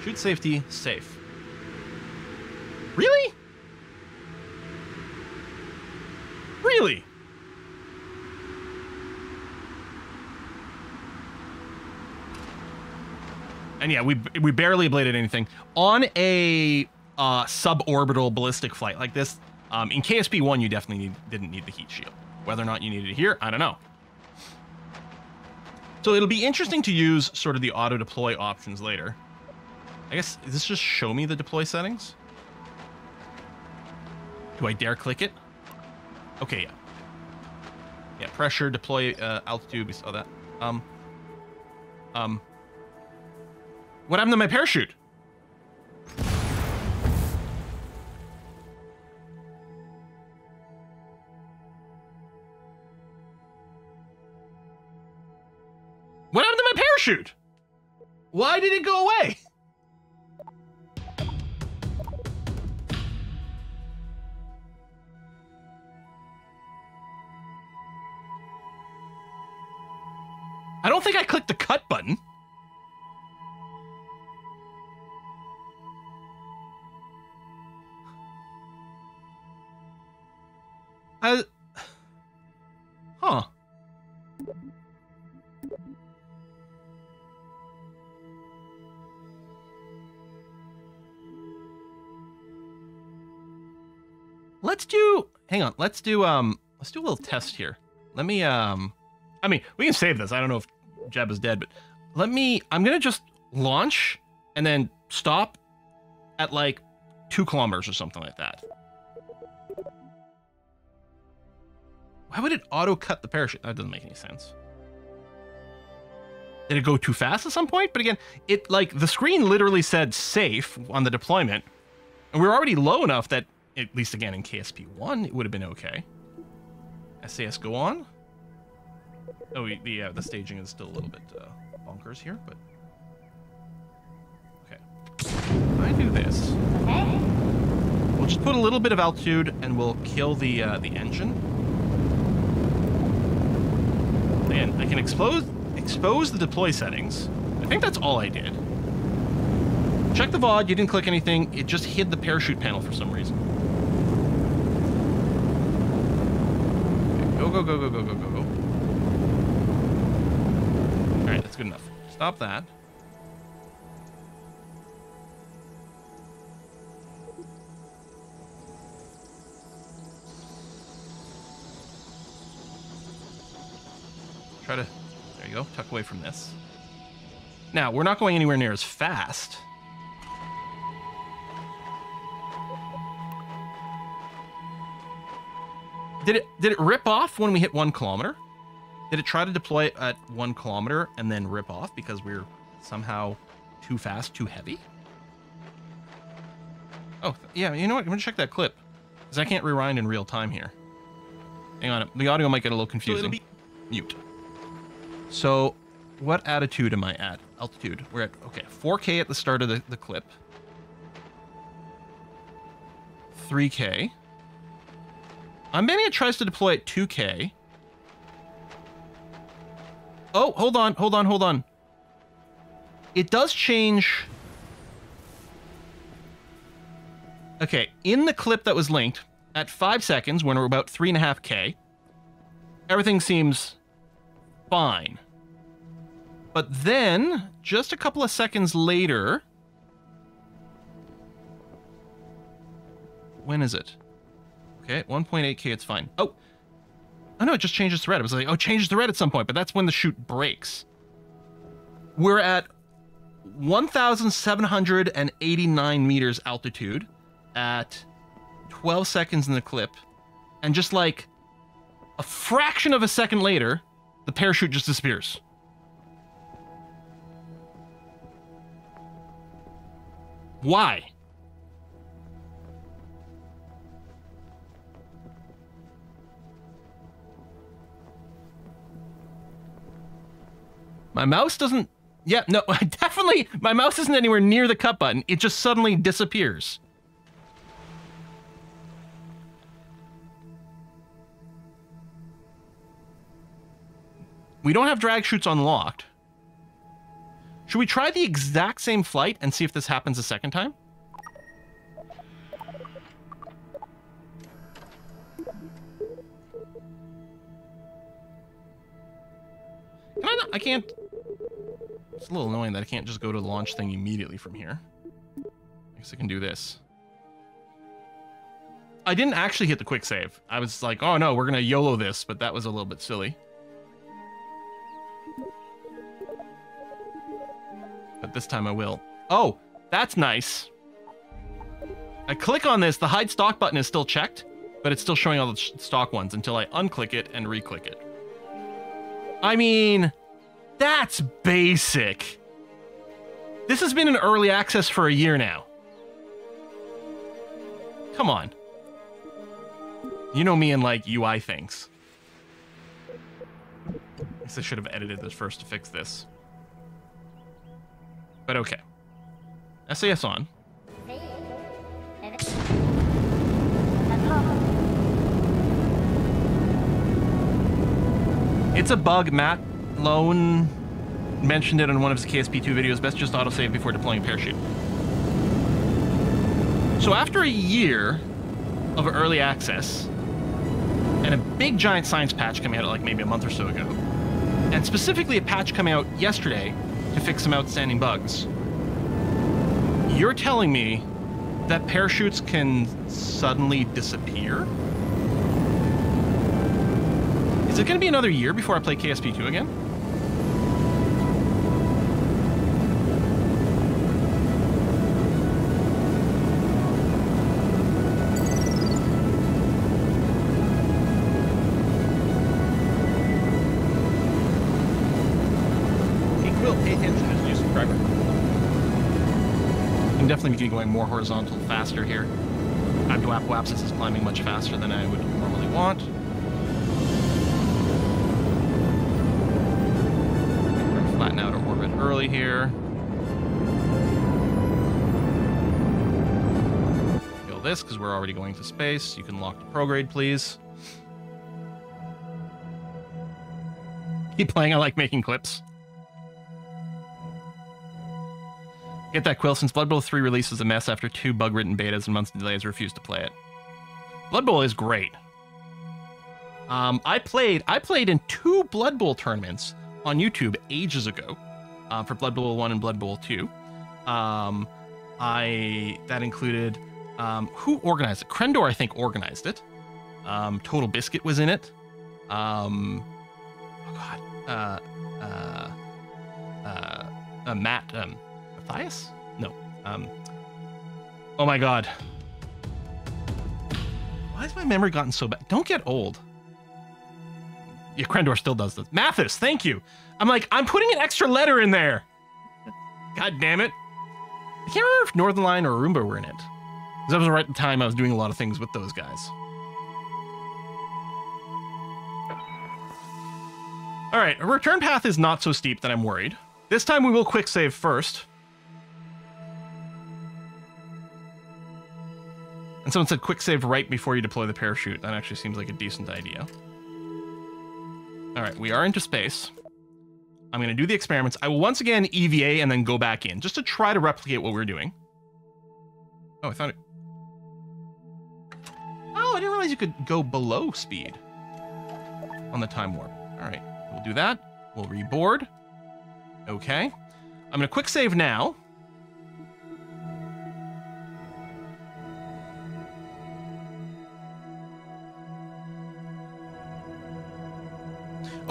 Chute safety, safe. Really? Really? And yeah, we we barely ablated anything on a uh, suborbital ballistic flight like this. Um, in KSP one, you definitely need, didn't need the heat shield. Whether or not you needed it here, I don't know. So it'll be interesting to use sort of the auto deploy options later. I guess does this just show me the deploy settings? Do I dare click it? Okay, yeah. Yeah, pressure, deploy, uh, altitude, we saw that. Um, um, what happened to my parachute? What happened to my parachute? Why did it go away? don't think I clicked the cut button. I... Huh. Let's do... Hang on. Let's do, um... Let's do a little test here. Let me, um... I mean, we can save this. I don't know if Jeb is dead, but let me... I'm to just launch and then stop at, like, two kilometers or something like that. Why would it auto cut the parachute? That doesn't make any sense. Did it go too fast at some point? But again, it like the screen literally said safe on the deployment, and we are already low enough that at least again in KSP one it would have been okay. SAS go on. Oh, we, the uh, the staging is still a little bit uh, bonkers here, but okay. I do this. We'll just put a little bit of altitude, and we'll kill the uh, the engine. And I can expose expose the deploy settings. I think that's all I did. Check the VOD, you didn't click anything, it just hid the parachute panel for some reason. Okay, go, go, go, go, go, go, go, go. Alright, that's good enough. Stop that. Try to, there you go, tuck away from this. Now, we're not going anywhere near as fast. Did it did it rip off when we hit one kilometer? Did it try to deploy at one kilometer and then rip off because we're somehow too fast, too heavy? Oh, yeah, you know what? I'm gonna check that clip. Because I can't rewind in real time here. Hang on, the audio might get a little confusing. Mute. So, what attitude am I at? Altitude. We're at, okay, 4K at the start of the, the clip. 3K. I'm betting it tries to deploy at 2K. Oh, hold on, hold on, hold on. It does change. Okay, in the clip that was linked, at 5 seconds, when we're about 3.5K, everything seems fine. But then, just a couple of seconds later... When is it? Okay, 1.8k, it's fine. Oh! Oh no, it just changes the thread. I was like, oh, changes thread at some point, but that's when the chute breaks. We're at 1,789 meters altitude. at 12 seconds in the clip, and just like a fraction of a second later, the parachute just disappears. Why? My mouse doesn't. Yeah, no, definitely. My mouse isn't anywhere near the cut button. It just suddenly disappears. We don't have drag chutes unlocked. Should we try the exact same flight and see if this happens a second time? Can I not? I can't. It's a little annoying that I can't just go to the launch thing immediately from here. I guess I can do this. I didn't actually hit the quick save. I was like, oh no, we're gonna YOLO this, but that was a little bit silly. But this time I will. Oh, that's nice. I click on this, the hide stock button is still checked, but it's still showing all the stock ones until I unclick it and re-click it. I mean, that's basic. This has been in early access for a year now. Come on. You know me and like UI things. I guess I should have edited this first to fix this. But okay. SAS on. It's a bug. Matt Lowne mentioned it in one of his KSP2 videos. Best just autosave before deploying parachute. So after a year of early access, and a big giant science patch coming out like maybe a month or so ago, and specifically a patch coming out yesterday to fix some outstanding bugs, you're telling me that parachutes can suddenly disappear? Is it going to be another year before I play KSP2 again? I'm definitely be going more horizontal faster here. Abduapoapsis is climbing much faster than I would normally want. Flatten out our orbit early here. Kill this because we're already going to space. You can lock the prograde, please. Keep playing. I like making clips. Get that quill since Blood Bowl 3 release was a mess after two bug-ridden betas and months of delays refused to play it. Blood Bowl is great. Um, I played I played in two Blood Bowl tournaments on YouTube ages ago uh, for Blood Bowl 1 and Blood Bowl 2. Um, I that included um, who organized it? Krendor, I think, organized it. Um, TotalBiscuit was in it. Um, oh God, uh, uh, uh, uh, Matt um, Matthias? No. Um, oh my God. Why has my memory gotten so bad? Don't get old. Yeah, Krendor still does this. Mathas, thank you. I'm like, I'm putting an extra letter in there. God damn it. I can't remember if Northernlion or Roomba were in it. Because that was right at the time I was doing a lot of things with those guys. All right, a return path is not so steep that I'm worried. This time we will quick save first. And someone said quick save right before you deploy the parachute. That actually seems like a decent idea. All right, we are into space. I'm going to do the experiments. I will once again EVA and then go back in just to try to replicate what we're doing. Oh, I thought it. Oh, I didn't realize you could go below speed on the time warp. All right, we'll do that. We'll reboard. Okay. I'm going to quick save now.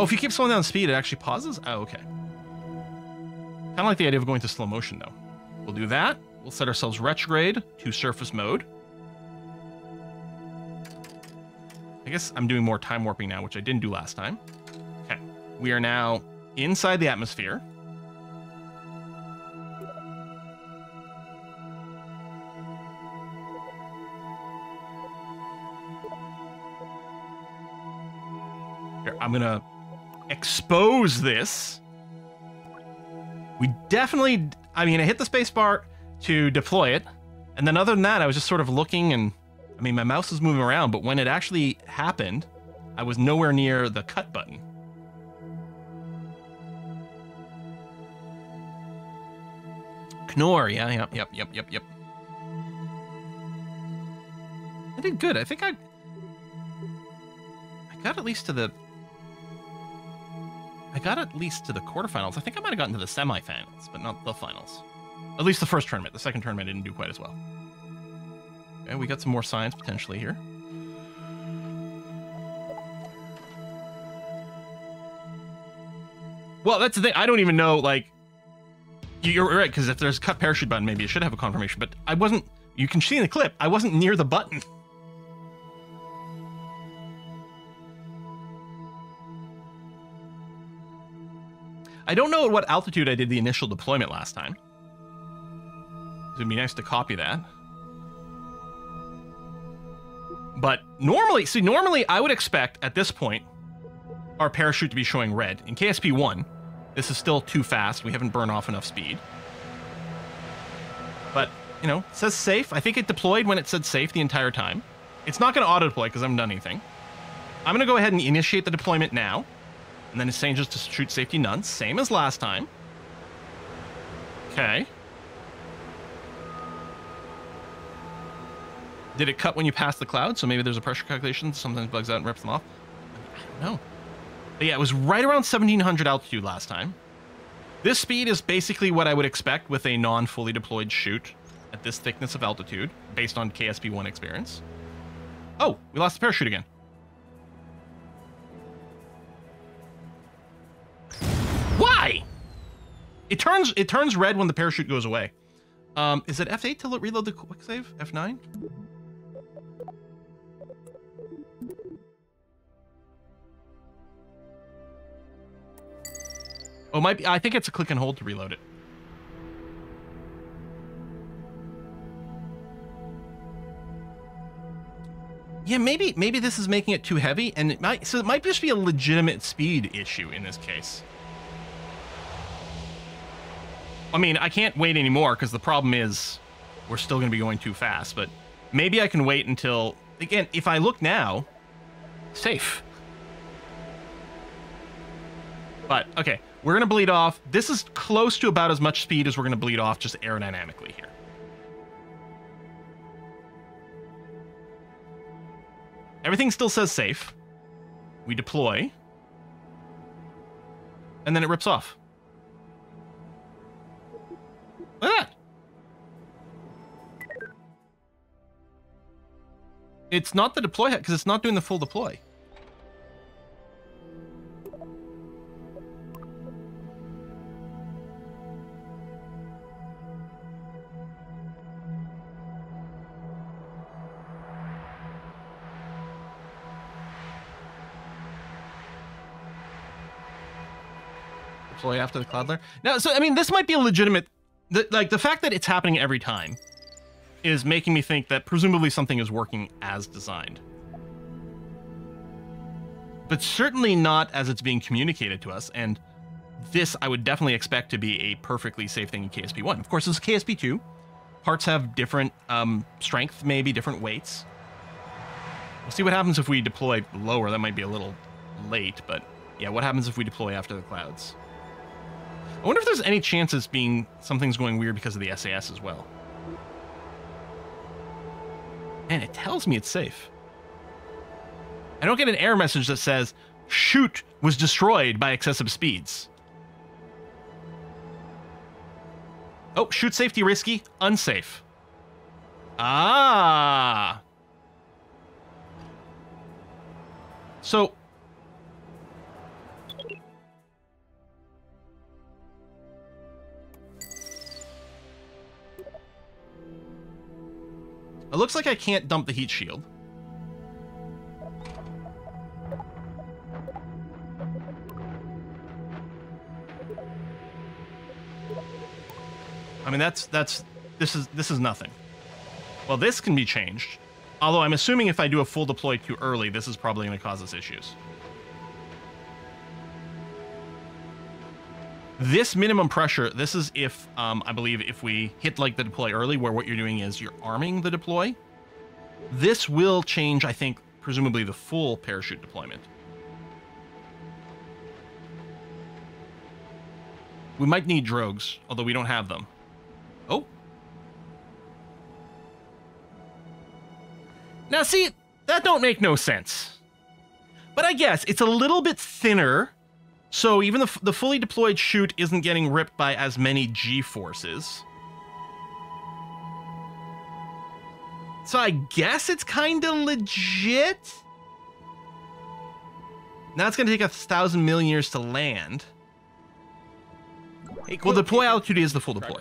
Oh, if you keep slowing down speed, it actually pauses? Oh, okay. Kind of like the idea of going to slow motion, though. We'll do that. We'll set ourselves retrograde to surface mode. I guess I'm doing more time warping now, which I didn't do last time. Okay. We are now inside the atmosphere. Here, I'm going to expose this. We definitely, I mean, I hit the spacebar to deploy it, and then other than that, I was just sort of looking and, I mean, my mouse was moving around, but when it actually happened, I was nowhere near the cut button. Knorr, yeah, yep, yep, yep, yep, yep. I did good. I think I, I got at least to the I got at least to the quarterfinals. I think I might have gotten to the semifinals, but not the finals. At least the first tournament. The second tournament I didn't do quite as well. Okay, we got some more science potentially here. Well, that's the thing. I don't even know, like, you're right, because if there's a cut parachute button, maybe it should have a confirmation, but I wasn't, you can see in the clip, I wasn't near the button. I don't know at what altitude I did the initial deployment last time. It'd be nice to copy that. But normally, see, normally I would expect at this point our parachute to be showing red. In KSP 1, this is still too fast. We haven't burned off enough speed. But, you know, it says safe. I think it deployed when it said safe the entire time. It's not going to auto deploy because I haven't done anything. I'm going to go ahead and initiate the deployment now. And then it's saying just to chute safety none, same as last time. Okay. Did it cut when you pass the cloud? So maybe there's a pressure calculation. Sometimes bugs out and rips them off. I don't know. But yeah, it was right around 1700 altitude last time. This speed is basically what I would expect with a non-fully deployed chute at this thickness of altitude, based on KSP-1 experience. Oh, we lost the parachute again. It turns it turns red when the parachute goes away. Um, is it F8 to reload the quick save? F9? Oh, might be. I think it's a click and hold to reload it. Yeah, maybe maybe this is making it too heavy, and it might so it might just be a legitimate speed issue in this case. I mean, I can't wait anymore because the problem is we're still going to be going too fast. But maybe I can wait until again. If I look now, safe. But okay, we're going to bleed off. This is close to about as much speed as we're going to bleed off just aerodynamically here. Everything still says safe. We deploy. And then it rips off. Look at that. It's not the deploy because it's not doing the full deploy. Deploy after the cloud layer. Now, so I mean, this might be a legitimate the, like the fact that it's happening every time is making me think that presumably something is working as designed. But certainly not as it's being communicated to us, and this I would definitely expect to be a perfectly safe thing in KSP-1. Of course, is KSP-2. Parts have different um, strength, maybe different weights. We'll see what happens if we deploy lower. That might be a little late, but yeah, what happens if we deploy after the clouds? I wonder if there's any chances being something's going weird because of the SAS as well. And it tells me it's safe. I don't get an error message that says, chute was destroyed by excessive speeds. Oh, chute safety risky, unsafe. Ah. So It looks like I can't dump the heat shield. I mean, that's, that's, this is, this is nothing. Well, this can be changed. Although I'm assuming if I do a full deploy too early, this is probably going to cause us issues. This minimum pressure, this is if, um, I believe, if we hit like the deploy early, where what you're doing is you're arming the deploy. This will change, I think, presumably the full parachute deployment. We might need drogues, although we don't have them. Oh. Now see, that don't make no sense. But I guess it's a little bit thinner so even the, the fully deployed chute isn't getting ripped by as many G-forces. So I guess it's kind of legit. Now it's going to take a thousand million years to land. Hey, well, deploy altitude is the full deploy.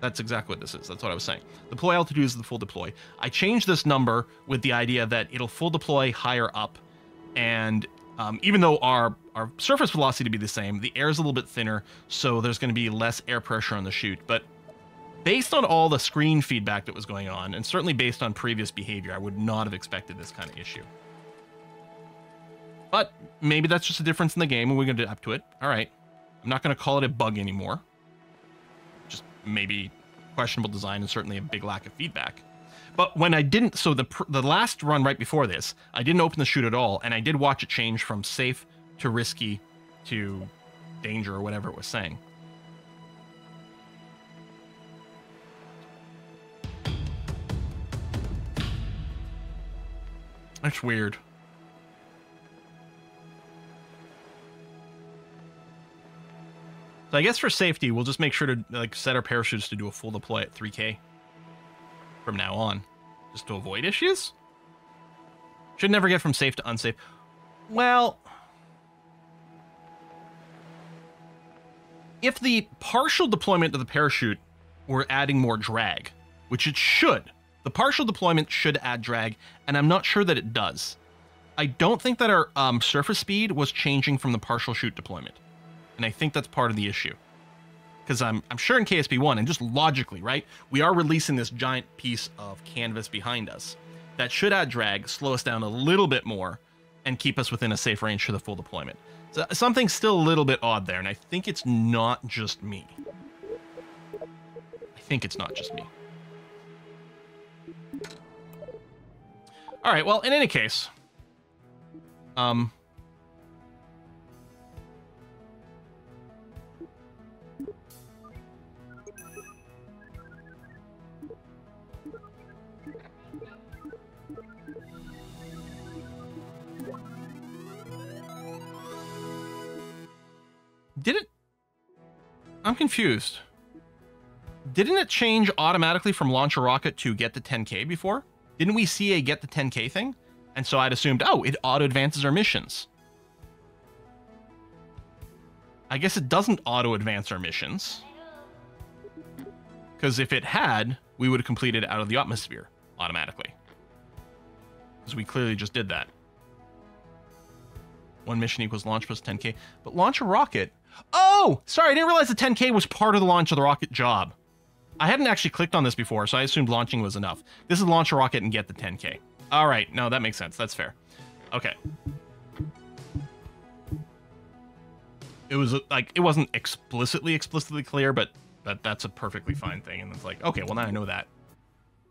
That's exactly what this is. That's what I was saying. The deploy altitude is the full deploy. I changed this number with the idea that it'll full deploy higher up, and um, even though our our surface velocity to be the same, the air is a little bit thinner, so there's going to be less air pressure on the chute. But based on all the screen feedback that was going on, and certainly based on previous behavior, I would not have expected this kind of issue. But maybe that's just a difference in the game, and we're going to adapt to it. All right. I'm not going to call it a bug anymore. Just maybe questionable design and certainly a big lack of feedback. But when I didn't, so the the last run right before this, I didn't open the chute at all, and I did watch it change from safe to risky to danger or whatever it was saying. That's weird. So I guess for safety, we'll just make sure to like set our parachutes to do a full deploy at 3K from now on, just to avoid issues. Should never get from safe to unsafe. Well, if the partial deployment of the parachute were adding more drag, which it should, the partial deployment should add drag, and I'm not sure that it does. I don't think that our um, surface speed was changing from the partial chute deployment, and I think that's part of the issue because I'm, I'm sure in KSP1, and just logically, right, we are releasing this giant piece of canvas behind us. That should add drag, slow us down a little bit more, and keep us within a safe range for the full deployment. So something's still a little bit odd there, and I think it's not just me. I think it's not just me. All right, well, in any case, um, Did it? I'm confused. Didn't it change automatically from launch a rocket to get the 10K before? Didn't we see a get the 10K thing? And so I'd assumed, oh, it auto advances our missions. I guess it doesn't auto advance our missions. Because if it had, we would have completed out of the atmosphere automatically. Because we clearly just did that. One mission equals launch plus 10k. But launch a rocket Oh, sorry, I didn't realize the 10K was part of the launch of the rocket job. I hadn't actually clicked on this before, so I assumed launching was enough. This is launch a rocket and get the 10K. All right, no, that makes sense. That's fair. Okay. It was like it wasn't explicitly explicitly clear, but that that's a perfectly fine thing. And it's like, okay, well now I know that.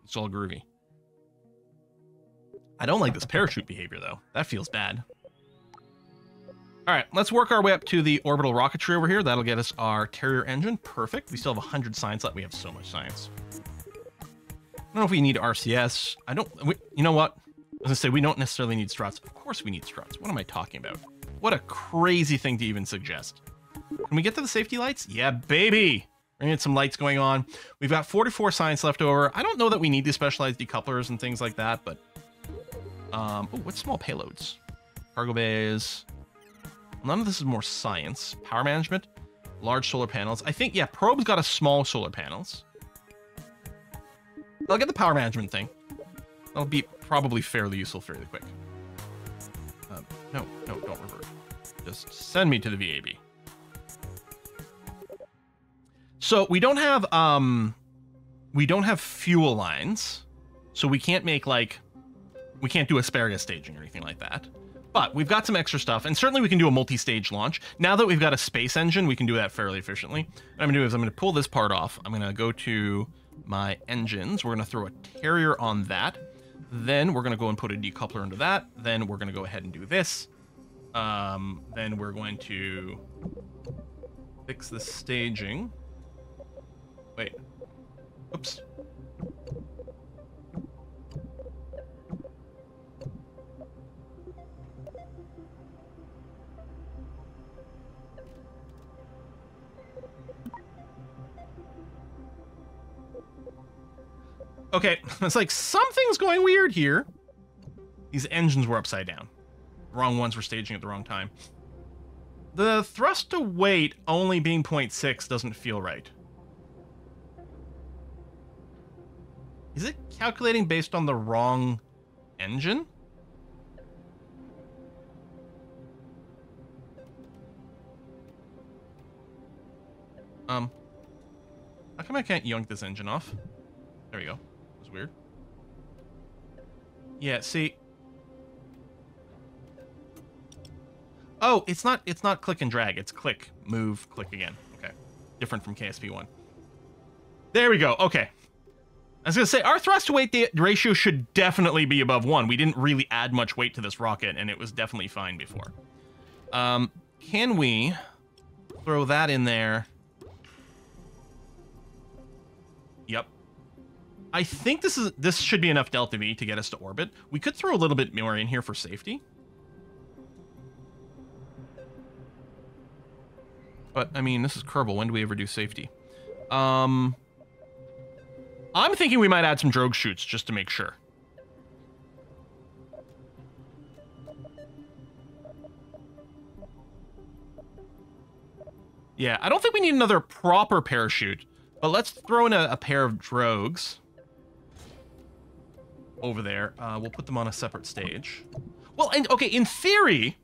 It's all groovy. I don't like this parachute behavior though. That feels bad. All right, let's work our way up to the orbital rocketry over here. That'll get us our Terrier engine. Perfect. We still have 100 science left. We have so much science. I don't know if we need RCS. I don't... We, you know what? I was going to say, we don't necessarily need struts. Of course we need struts. What am I talking about? What a crazy thing to even suggest. Can we get to the safety lights? Yeah, baby! Gonna get some lights going on. We've got 44 science left over. I don't know that we need the specialized decouplers and things like that, but... Um, oh, what small payloads? Cargo bays... None of this is more science. Power management, large solar panels. I think, yeah, Probe's got a small solar panels. I'll get the power management thing. That'll be probably fairly useful fairly quick. Um, no, no, don't revert. Just send me to the VAB. So we don't have um we don't have fuel lines. So we can't make like we can't do asparagus staging or anything like that. But we've got some extra stuff, and certainly we can do a multi-stage launch. Now that we've got a space engine, we can do that fairly efficiently. What I'm gonna do is I'm gonna pull this part off. I'm gonna go to my engines. We're gonna throw a Terrier on that. Then we're gonna go and put a decoupler into that. Then we're gonna go ahead and do this. Um, then we're going to fix the staging. Wait. Oops. Okay, it's like something's going weird here. These engines were upside down. Wrong ones were staging at the wrong time. The thrust to weight only being 0.6 doesn't feel right. Is it calculating based on the wrong engine? Um, how come I can't yoink this engine off? There we go. Weird. Yeah, see. Oh, it's not it's not click and drag. It's click, move, click again. Okay. Different from KSP1. There we go. Okay. I was going to say, our thrust to weight ratio should definitely be above 1. We didn't really add much weight to this rocket, and it was definitely fine before. Um, can we throw that in there? I think this is this should be enough delta V to get us to orbit. We could throw a little bit more in here for safety. But, I mean, this is Kerbal. When do we ever do safety? Um... I'm thinking we might add some drogue chutes just to make sure. Yeah, I don't think we need another proper parachute, but let's throw in a, a pair of drogues over there. Uh, we'll put them on a separate stage. Well, and okay, in theory,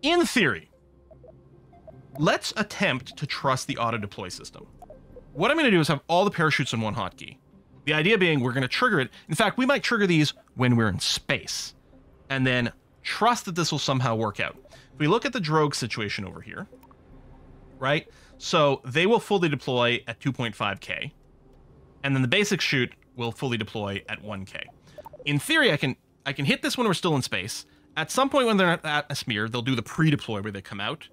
in theory, let's attempt to trust the auto deploy system. What I'm going to do is have all the parachutes in one hotkey. The idea being we're going to trigger it. In fact, we might trigger these when we're in space and then trust that this will somehow work out. If we look at the drogue situation over here, right? So they will fully deploy at 2.5k and then the basic chute will fully deploy at 1k. In theory, I can I can hit this when we're still in space. At some point when they're at a smear, they'll do the pre-deploy where they come out.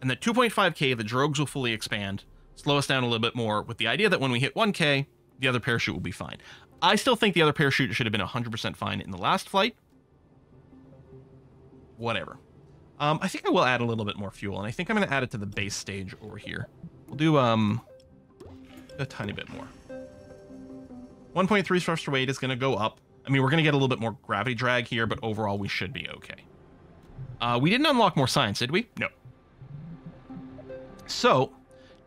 And at 2.5k, the drogues will fully expand slow us down a little bit more with the idea that when we hit 1K, the other parachute will be fine. I still think the other parachute should have been 100% fine in the last flight. Whatever. Um, I think I will add a little bit more fuel, and I think I'm going to add it to the base stage over here. We'll do um a tiny bit more. 1.3 thrust weight is going to go up. I mean, we're going to get a little bit more gravity drag here, but overall we should be okay. Uh, we didn't unlock more science, did we? No. So,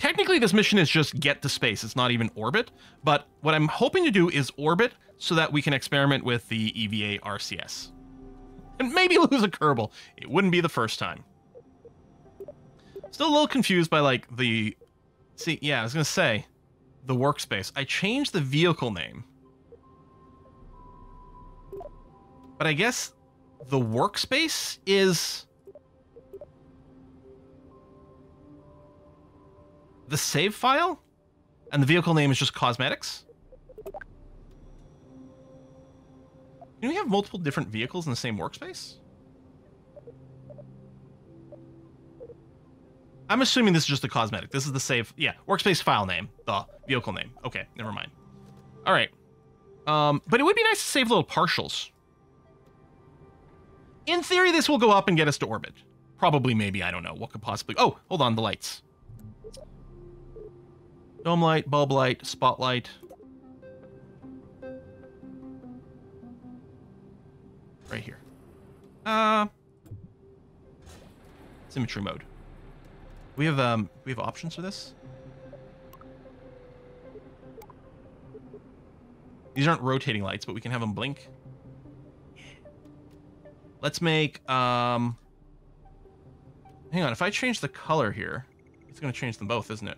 Technically, this mission is just get to space. It's not even orbit. But what I'm hoping to do is orbit so that we can experiment with the EVA RCS. And maybe lose a Kerbal. It wouldn't be the first time. Still a little confused by, like, the... See, yeah, I was going to say, the workspace. I changed the vehicle name. But I guess the workspace is the save file? And the vehicle name is just cosmetics? Can we have multiple different vehicles in the same workspace? I'm assuming this is just a cosmetic. This is the save. Yeah, workspace file name, the vehicle name. Okay, never mind. All right. Um, but it would be nice to save little partials. In theory, this will go up and get us to orbit. Probably, maybe, I don't know. What could possibly... Oh, hold on, the lights. Dome light, bulb light, spotlight. Right here. Uh, symmetry mode. We have um we have options for this. These aren't rotating lights, but we can have them blink. Let's make um. Hang on, if I change the color here, it's going to change them both, isn't it?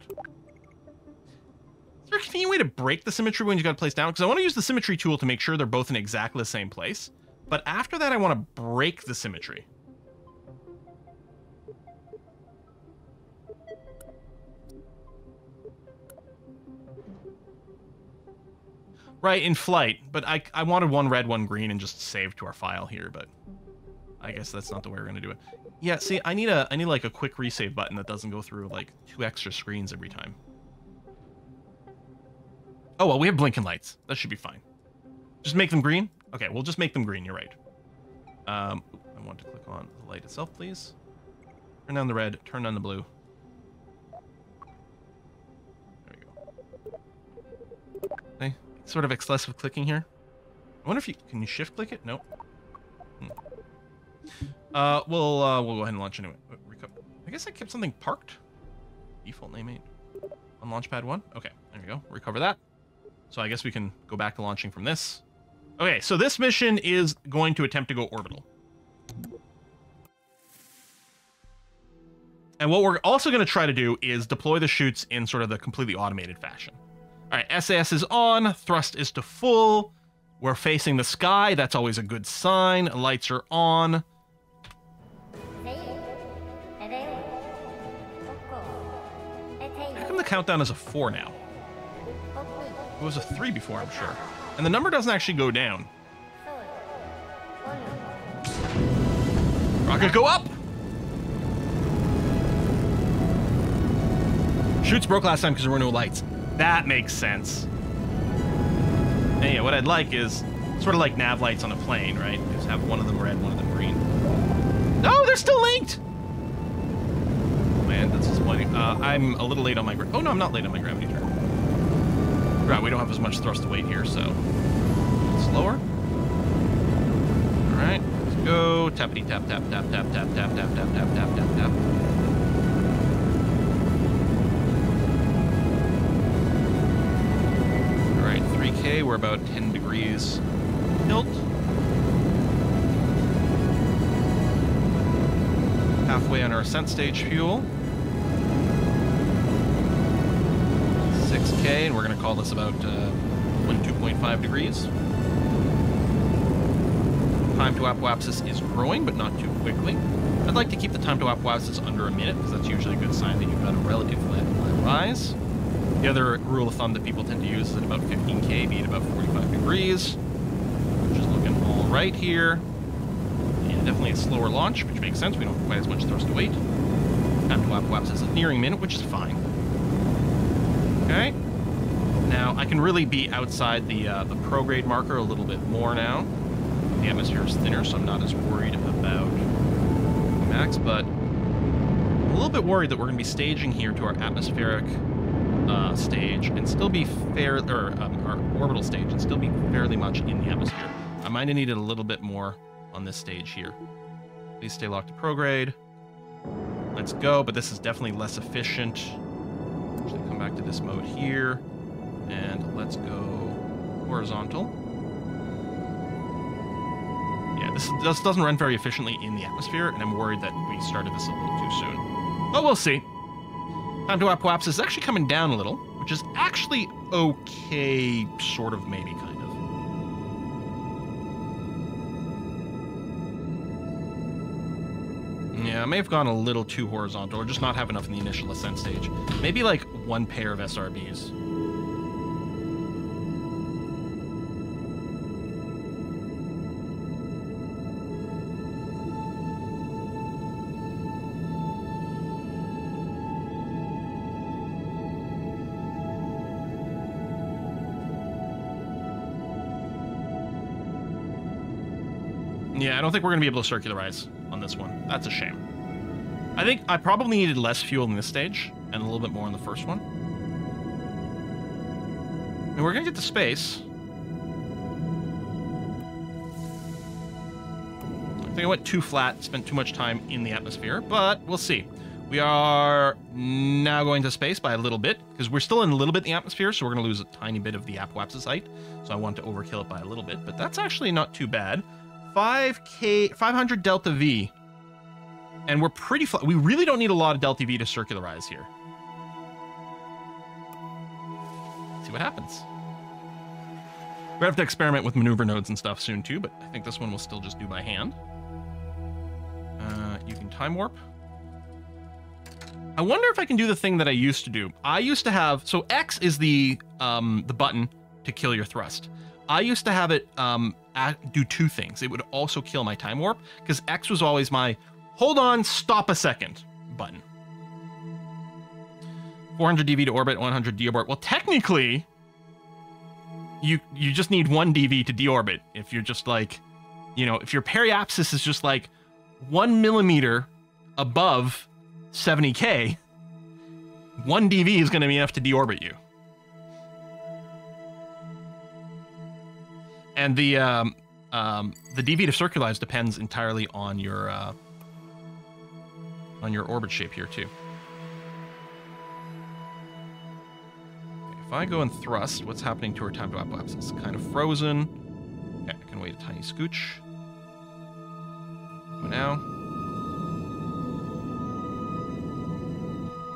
convenient way to break the symmetry when you got to place down? Because I want to use the symmetry tool to make sure they're both in exactly the same place. But after that, I want to break the symmetry. Right, in flight. But I, I wanted one red, one green, and just save to our file here, but I guess that's not the way we're going to do it. Yeah, see, I need a I need like a quick resave button that doesn't go through like two extra screens every time. Oh, well, we have blinking lights. That should be fine. Just make them green? Okay, we'll just make them green. You're right. Um, I want to click on the light itself, please. Turn on the red. Turn on the blue. Sort of excessive clicking here. I wonder if you... Can you shift click it? Nope. Hmm. Uh, we'll, uh, we'll go ahead and launch anyway. I guess I kept something parked. Default name 8. On Launchpad 1? Okay, there we go. Recover that. So I guess we can go back to launching from this. Okay, so this mission is going to attempt to go orbital. And what we're also going to try to do is deploy the chutes in sort of the completely automated fashion. All right, SAS is on, thrust is to full. We're facing the sky, that's always a good sign. Lights are on. How come the countdown is a four now? It was a three before, I'm sure. And the number doesn't actually go down. Rocket go up! Chutes broke last time because there were no lights. That makes sense. Anyway, what I'd like is sort of like nav lights on a plane, right? Just have one of them red, one of them green. No, they're still linked! Man, that's disappointing. Uh, I'm a little late on my... Oh, no, I'm not late on my gravity turn. Right, we don't have as much thrust to weight here, so slower. All right, let's go. Tappity tap tap tap tap tap tap tap tap tap tap tap 3K. We're about 10 degrees tilt. Halfway on our ascent stage fuel. 6K, and we're going to call this about uh, 22.5 degrees. Time to apoapsis is growing, but not too quickly. I'd like to keep the time to apoapsis under a minute, because that's usually a good sign that you've got a relatively flat rise. The other rule of thumb that people tend to use is at about 15K, be at about 45 degrees. Which is looking all right here. And definitely a slower launch, which makes sense. We don't have quite as much thrust to weight. Time to apoapsis is nearing minute, which is fine. Okay. Now, I can really be outside the, uh, the prograde marker a little bit more now. The atmosphere is thinner, so I'm not as worried about max, but I'm a little bit worried that we're going to be staging here to our atmospheric uh, stage and still be fair, or um, our orbital stage and still be fairly much in the atmosphere. I might have needed a little bit more on this stage here. Please stay locked to prograde. Let's go, but this is definitely less efficient. Actually, come back to this mode here, and let's go horizontal. Yeah, this, this doesn't run very efficiently in the atmosphere, and I'm worried that we started this a little too soon. But we'll see. Time to apoapsis is actually coming down a little, which is actually okay, sort of, maybe, kind of. Yeah, I may have gone a little too horizontal, or just not have enough in the initial ascent stage. Maybe like one pair of SRBs. Yeah, I don't think we're going to be able to circularize on this one. That's a shame. I think I probably needed less fuel in this stage and a little bit more in the first one. And we're going to get to space. I think I went too flat, spent too much time in the atmosphere, but we'll see. We are now going to space by a little bit, because we're still in a little bit in the atmosphere, so we're going to lose a tiny bit of the apoapsis height. So I want to overkill it by a little bit, but that's actually not too bad. 5k, 500 delta V. And we're pretty flat. We really don't need a lot of delta V to circularize here. see what happens. We have to experiment with maneuver nodes and stuff soon too, but I think this one will still just do by hand. Uh, you can time warp. I wonder if I can do the thing that I used to do. I used to have so X is the um, the button to kill your thrust. I used to have it um, do two things. It would also kill my time warp because X was always my hold on, stop a second button. 400 DV to orbit, 100 deorbit. Well, technically, you you just need one DV to deorbit. If you're just like, you know, if your periapsis is just like one millimeter above 70k, one DV is going to be enough to deorbit you. And the um, um, the DV to circularize depends entirely on your uh, on your orbit shape here too. If I go and thrust, what's happening to our time to apoapsis? It's kind of frozen. Okay, I can wait a tiny scooch. Go now.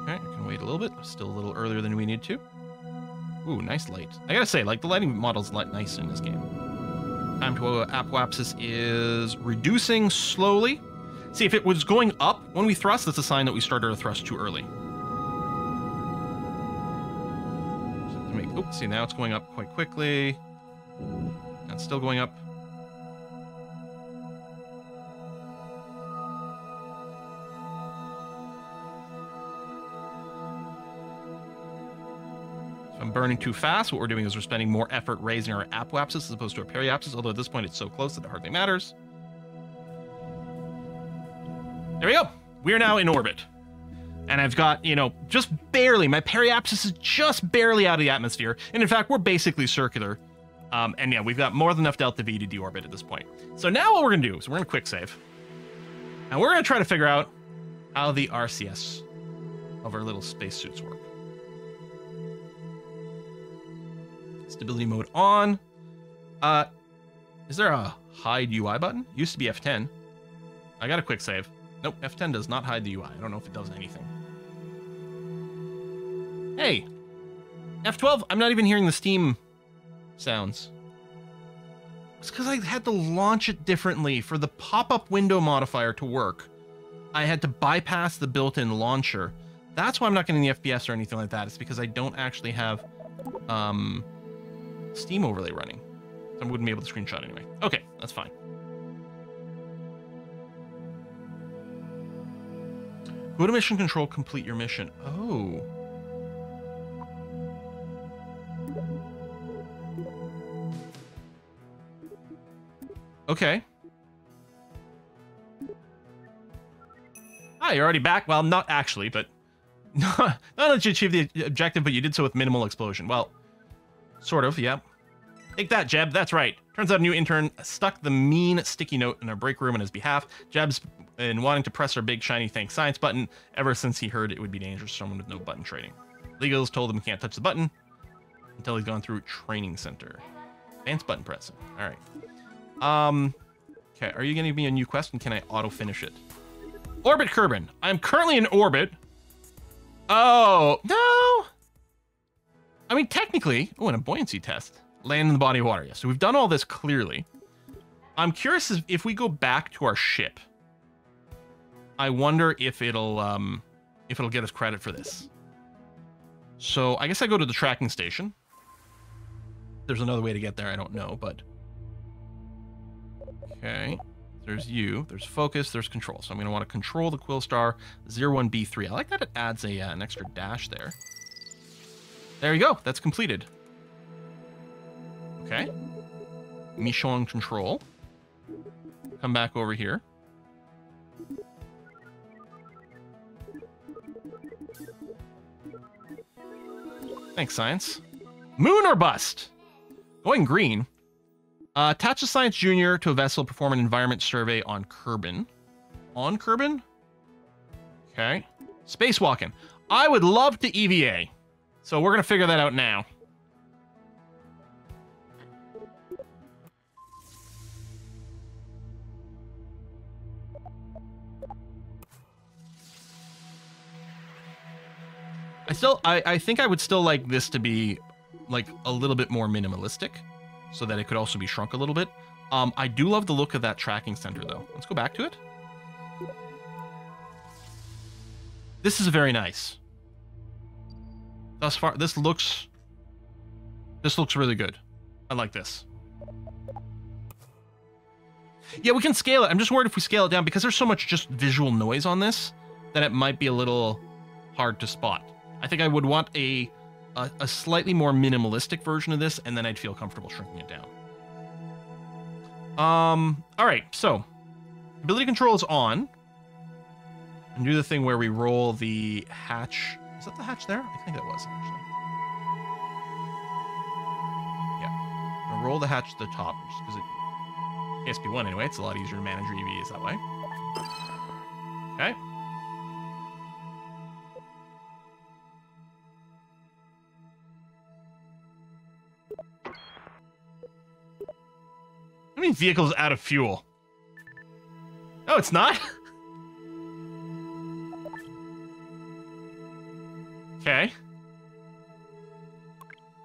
Okay, I can wait a little bit. Still a little earlier than we need to. Ooh, nice light. I gotta say, like, the lighting model's nice in this game. Time to apoapsis is reducing slowly. See, if it was going up when we thrust, that's a sign that we started our thrust too early. to make, oh, see, now it's going up quite quickly. That's still going up. Burning too fast, what we're doing is we're spending more effort raising our apoapsis as opposed to our periapsis, although at this point it's so close that it hardly matters. There we go. We're now in orbit. And I've got, you know, just barely, my periapsis is just barely out of the atmosphere. And in fact, we're basically circular. Um, and yeah, we've got more than enough delta V to deorbit at this point. So now what we're going to do is we're to quick save. And we're going to try to figure out how the RCS of our little spacesuits work. Stability mode on. Uh, is there a hide UI button? Used to be F10. I got a quick save. Nope, F10 does not hide the UI. I don't know if it does anything. Hey, F12, I'm not even hearing the Steam sounds. It's because I had to launch it differently for the pop-up window modifier to work. I had to bypass the built-in launcher. That's why I'm not getting the FPS or anything like that. It's because I don't actually have um, Steam overlay running. I wouldn't be able to screenshot anyway. Okay, that's fine. Go to mission control, complete your mission. Oh. Okay. Ah, you're already back? Well, not actually, but... not that you achieved the objective, but you did so with minimal explosion. Well, sort of, yeah. Take that, Jeb. That's right. Turns out a new intern stuck the mean sticky note in our break room on his behalf. Jeb's been wanting to press our big shiny thank science button ever since he heard it would be dangerous for someone with no button training. Legals told him he can't touch the button until he's gone through training center. Advanced button pressing. All right. Um, okay, are you going to give me a new quest and can I auto finish it? Orbit Kerbin. I'm currently in orbit. Oh, no. I mean, technically, oh, and a buoyancy test. Land in the body of water. Yes, so we've done all this clearly. I'm curious if we go back to our ship. I wonder if it'll um, if it'll get us credit for this. So I guess I go to the tracking station. There's another way to get there. I don't know, but okay. There's you. There's focus. There's control. So I'm going to want to control the Quillstar 01B3. I like that it adds a uh, an extra dash there. There you go. That's completed. Okay. Mission control. Come back over here. Thanks, science. Moon or bust? Going green. Uh, attach a science junior to a vessel, perform an environment survey on Kerbin. On Kerbin? Okay. Spacewalking. I would love to EVA. So we're going to figure that out now. I still, I, I think I would still like this to be like a little bit more minimalistic so that it could also be shrunk a little bit. Um, I do love the look of that tracking center though. Let's go back to it. This is a very nice. Thus far, this looks, this looks really good. I like this. Yeah, we can scale it. I'm just worried if we scale it down because there's so much just visual noise on this that it might be a little hard to spot. I think I would want a, a, a slightly more minimalistic version of this, and then I'd feel comfortable shrinking it down. Um, all right, so ability control is on. And do the thing where we roll the hatch. Is that the hatch there? I think that was actually. Yeah. I'm gonna roll the hatch to the top just because it KSP1 anyway, it's a lot easier to manage your EVs that way. Okay. How many vehicles out of fuel? No, it's not. okay.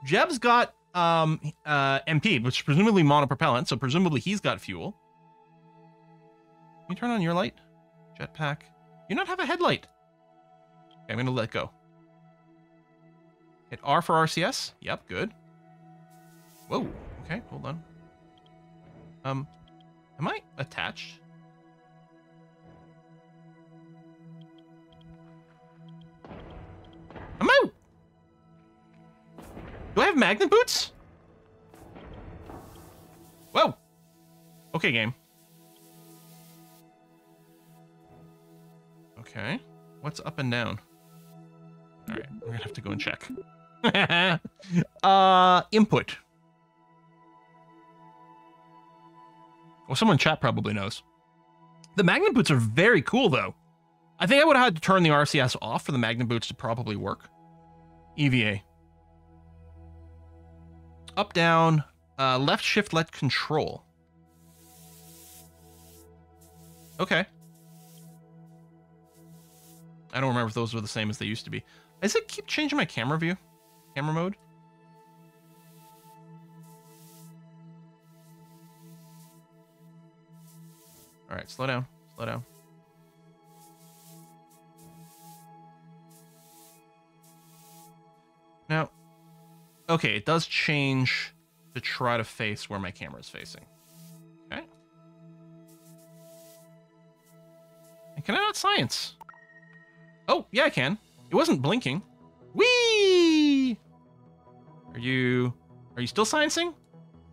Jeb's got um uh MP, which is presumably monopropellant, so presumably he's got fuel. Can you turn on your light? Jetpack. You not have a headlight. Okay, I'm gonna let go. Hit R for RCS. Yep, good. Whoa. Okay, hold on. Um, am I attached? Am I? Do I have magnet boots? Whoa. Okay, game. Okay. What's up and down? All right, we're gonna have to go and check. uh, input. Well, someone in chat probably knows. The magnet boots are very cool, though. I think I would have had to turn the RCS off for the magnet boots to probably work. EVA. Up, down, uh, left shift, let control. Okay. I don't remember if those were the same as they used to be. Does it keep changing my camera view? Camera mode? All right, slow down, slow down. Now, okay, it does change to try to face where my camera is facing. Okay. And can I not science? Oh, yeah, I can. It wasn't blinking. Whee! Are you are you still sciencing?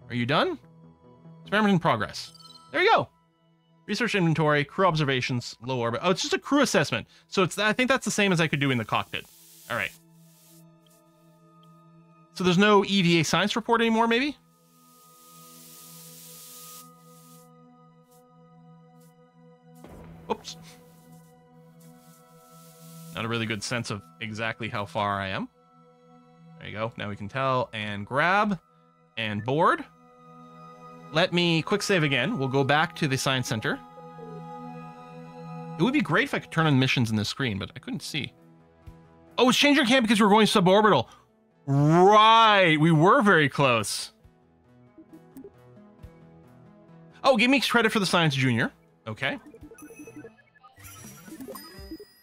Are you done? Experiment in progress. There you go. Research inventory, crew observations, low orbit. Oh, it's just a crew assessment. So it's I think that's the same as I could do in the cockpit. All right. So there's no EVA science report anymore, maybe? Oops. Not a really good sense of exactly how far I am. There you go. Now we can tell and grab and board. Let me quick save again. We'll go back to the science center. It would be great if I could turn on missions in this screen, but I couldn't see. Oh, it's changing camp because we're going suborbital. Right, we were very close. Oh, give me credit for the science junior. Okay.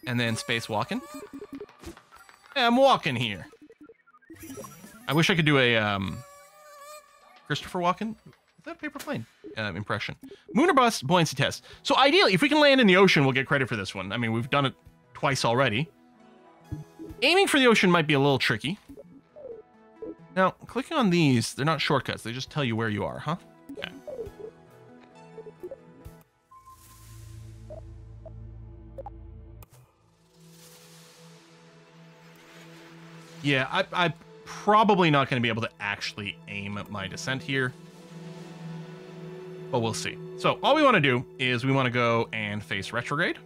And then space walking. I'm walking here. I wish I could do a um, Christopher Walken. Is that a paper plane uh, impression? Moon or bust buoyancy test. So ideally, if we can land in the ocean, we'll get credit for this one. I mean, we've done it twice already. Aiming for the ocean might be a little tricky. Now, clicking on these, they're not shortcuts. They just tell you where you are, huh? Okay. Yeah, I, I'm probably not going to be able to actually aim at my descent here. But we'll see. So all we want to do is we want to go and face retrograde.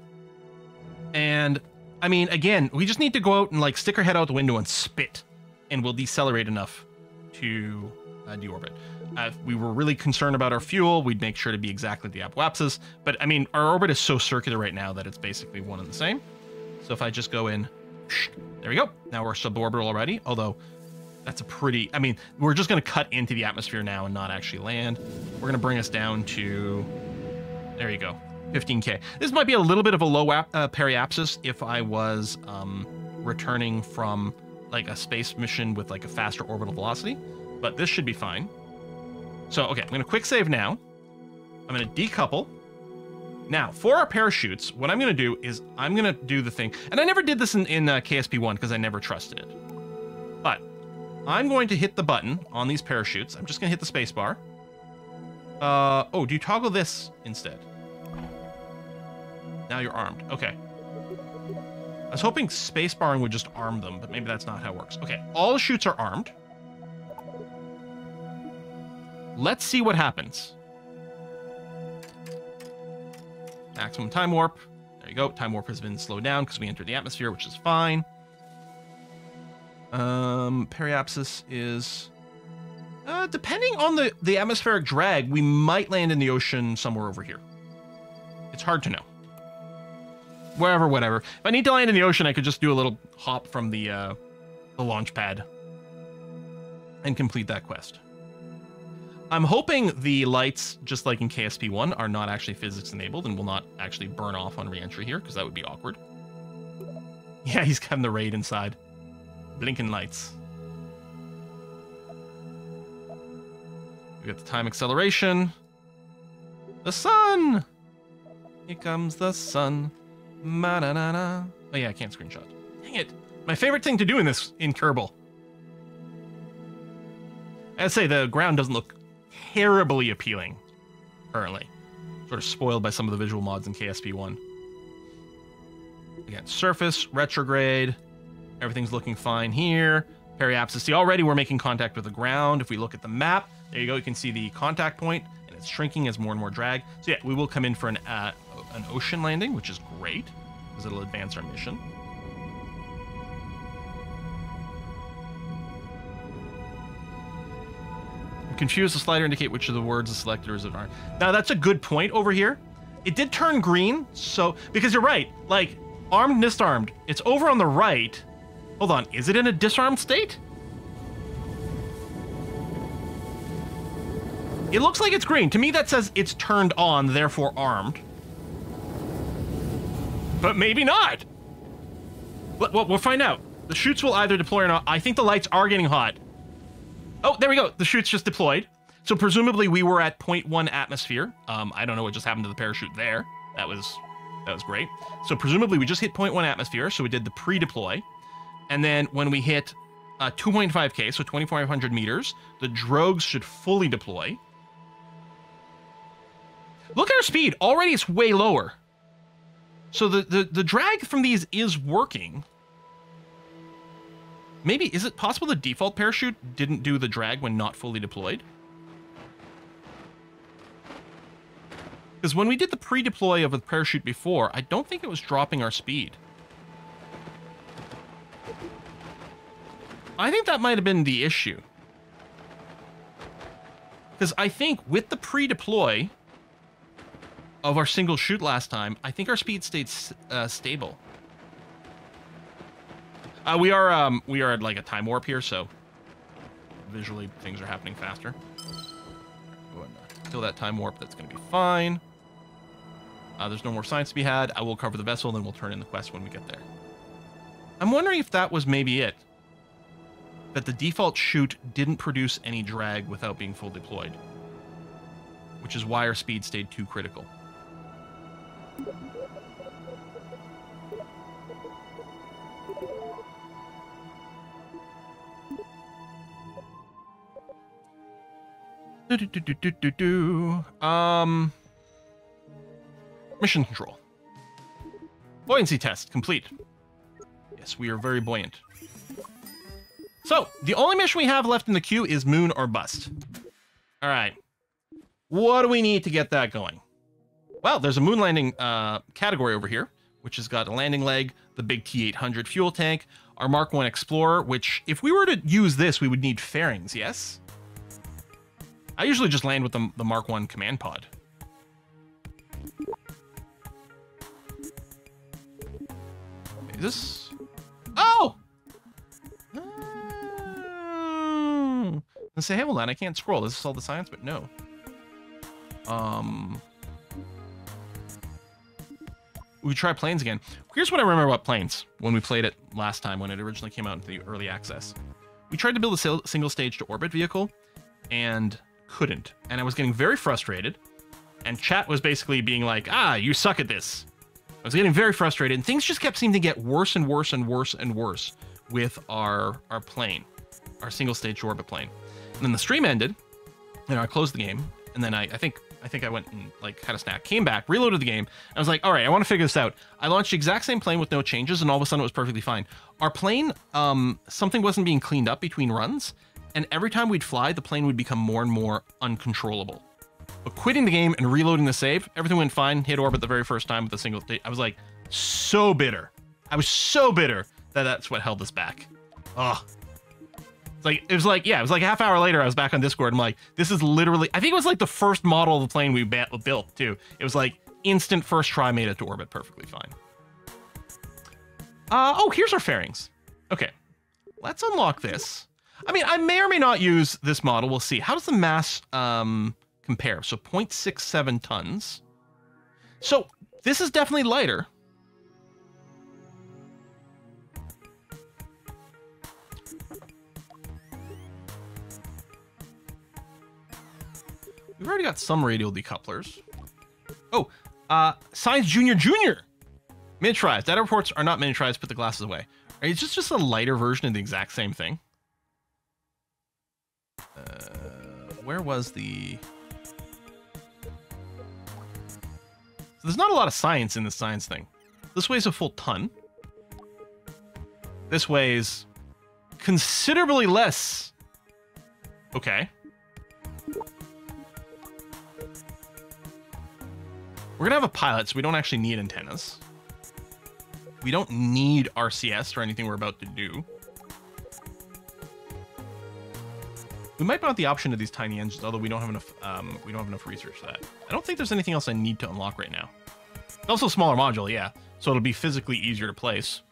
And, I mean, again, we just need to go out and, like, stick our head out the window and spit. And we'll decelerate enough to uh, deorbit. Uh, if we were really concerned about our fuel, we'd make sure to be exactly the apoapsis. But, I mean, our orbit is so circular right now that it's basically one and the same. So if I just go in there we go. Now we're suborbital already, although That's a pretty, I mean, we're just going to cut into the atmosphere now and not actually land. We're going to bring us down to, there you go, 15K. This might be a little bit of a low uh, periapsis if I was um, returning from like a space mission with like a faster orbital velocity, but this should be fine. So, okay, I'm to quick save now. I'm to decouple. Now, for our parachutes, what I'm to do is I'm to do the thing, and I never did this in, in uh, KSP1 because I never trusted it. But I'm going to hit the button on these parachutes. I'm just to hit the space bar. Uh, oh, do you toggle this instead? Now you're armed. Okay. I was hoping space barring would just arm them, but maybe that's not how it works. Okay, all chutes are armed. Let's see what happens. Maximum time warp. There you go. Time warp has been slowed down because we entered the atmosphere, which is fine. Um, periapsis is... Uh, depending on the, the atmospheric drag, we might land in the ocean somewhere over here. It's hard to know. Wherever, whatever. If I need to land in the ocean, I could just do a little hop from the, uh, the launch pad and complete that quest. I'm hoping the lights, just like in KSP1, are not actually physics enabled and will not actually burn off on reentry here, because that would be awkward. Yeah, he's got the raid inside. Blinking lights. We got the time acceleration. The sun! Here comes the sun. Ma na na na. Oh yeah, I can't screenshot. Dang it. My favorite thing to do in this in Kerbal. I'd say the ground doesn't look terribly appealing currently. Sort of spoiled by some of the visual mods in KSP1. Again, surface, retrograde. Everything's looking fine here. Periapsis. See, already we're making contact with the ground. If we look at the map, there you go. You can see the contact point, and it's shrinking as more and more drag. So yeah, we will come in for an uh, an ocean landing, which is great because it'll advance our mission. Confuse the slider indicate which of the words the selectors are. Now that's a good point over here. It did turn green, so because you're right, like armed, disarmed. It's over on the right. Hold on, is it in a disarmed state? It looks like it's green. To me, that says it's turned on, therefore armed. But maybe not. Well, we'll find out. The chutes will either deploy or not. I think the lights are getting hot. Oh, there we go. The chutes just deployed. So presumably we were at 0.1 atmosphere. Um, I don't know what just happened to the parachute there. That was that was great. So presumably we just hit 0.1 atmosphere. So we did the pre-deploy. And then when we hit uh, 2.5K, so 2,500 meters, the drogues should fully deploy. Look at our speed. Already it's way lower. So the, the, the drag from these is working. Maybe, is it possible the default parachute didn't do the drag when not fully deployed? Because when we did the pre-deploy of a parachute before, I don't think it was dropping our speed. I think that might have been the issue. Because I think with the pre-deploy of our single chute last time, I think our speed stayed uh, stable. Uh, we are um, we are at like a time warp here, so visually things are happening faster. Kill that time warp. That's going to be fine. Uh, there's no more science to be had. I will cover the vessel, then we'll turn in the quest when we get there. I'm wondering if that was maybe it. That the default chute didn't produce any drag without being full deployed. Which is why our speed stayed too critical. Do, do, do, do, do, do. Um, mission control. Buoyancy test complete. Yes, we are very buoyant. So, the only mission we have left in the queue is Moon or Bust. All right. What do we need to get that going? Well, there's a moon landing uh, category over here, which has got a landing leg, the big T800 fuel tank, our Mark 1 Explorer, which if we were to use this, we would need fairings, yes? I usually just land with the, the Mark 1 command pod. Is this... Oh! And say, hey, hold on, I can't scroll. This is this all the science? But no. Um, we try planes again. Here's what I remember about planes when we played it last time when it originally came out into the early access. We tried to build a single stage to orbit vehicle and couldn't. And I was getting very frustrated. And chat was basically being like, ah, you suck at this. I was getting very frustrated, and things just kept seeming to get worse and worse and worse and worse with our our plane, our single stage orbit plane. And then the stream ended, and I closed the game, and then I, I think I think I went and like had a snack, came back, reloaded the game. I was like, all right, I want to figure this out. I launched the exact same plane with no changes, and all of a sudden it was perfectly fine. Our plane, um, something wasn't being cleaned up between runs, and every time we'd fly, the plane would become more and more uncontrollable. But quitting the game and reloading the save, everything went fine. Hit orbit the very first time with a single. I was like, so bitter. I was so bitter that that's what held us back. Ugh. Like it was like yeah, it was like a half hour later. I was back on Discord. I'm like, this is literally. I think it was like the first model of the plane we built too. It was like instant first try made it to orbit perfectly fine. Uh, oh, here's our fairings. Okay, let's unlock this. I mean, I may or may not use this model. We'll see. How does the mass um, compare? So 0.67 tons. So this is definitely lighter. We've already got some radial decouplers. Oh, uh, Science Junior Junior! Miniaturized. Data reports are not miniaturized, put the glasses away. It's just, just a lighter version of the exact same thing. Uh, where was the... So there's not a lot of science in this science thing. This weighs a full ton. This weighs considerably less. Okay. We're gonna have a pilot, so we don't actually need antennas. We don't need RCS or anything we're about to do. We might want the option of these tiny engines, although we don't have enough. Um, we don't have enough research for that. I don't think there's anything else I need to unlock right now. It's also smaller module, yeah, so it'll be physically easier to place.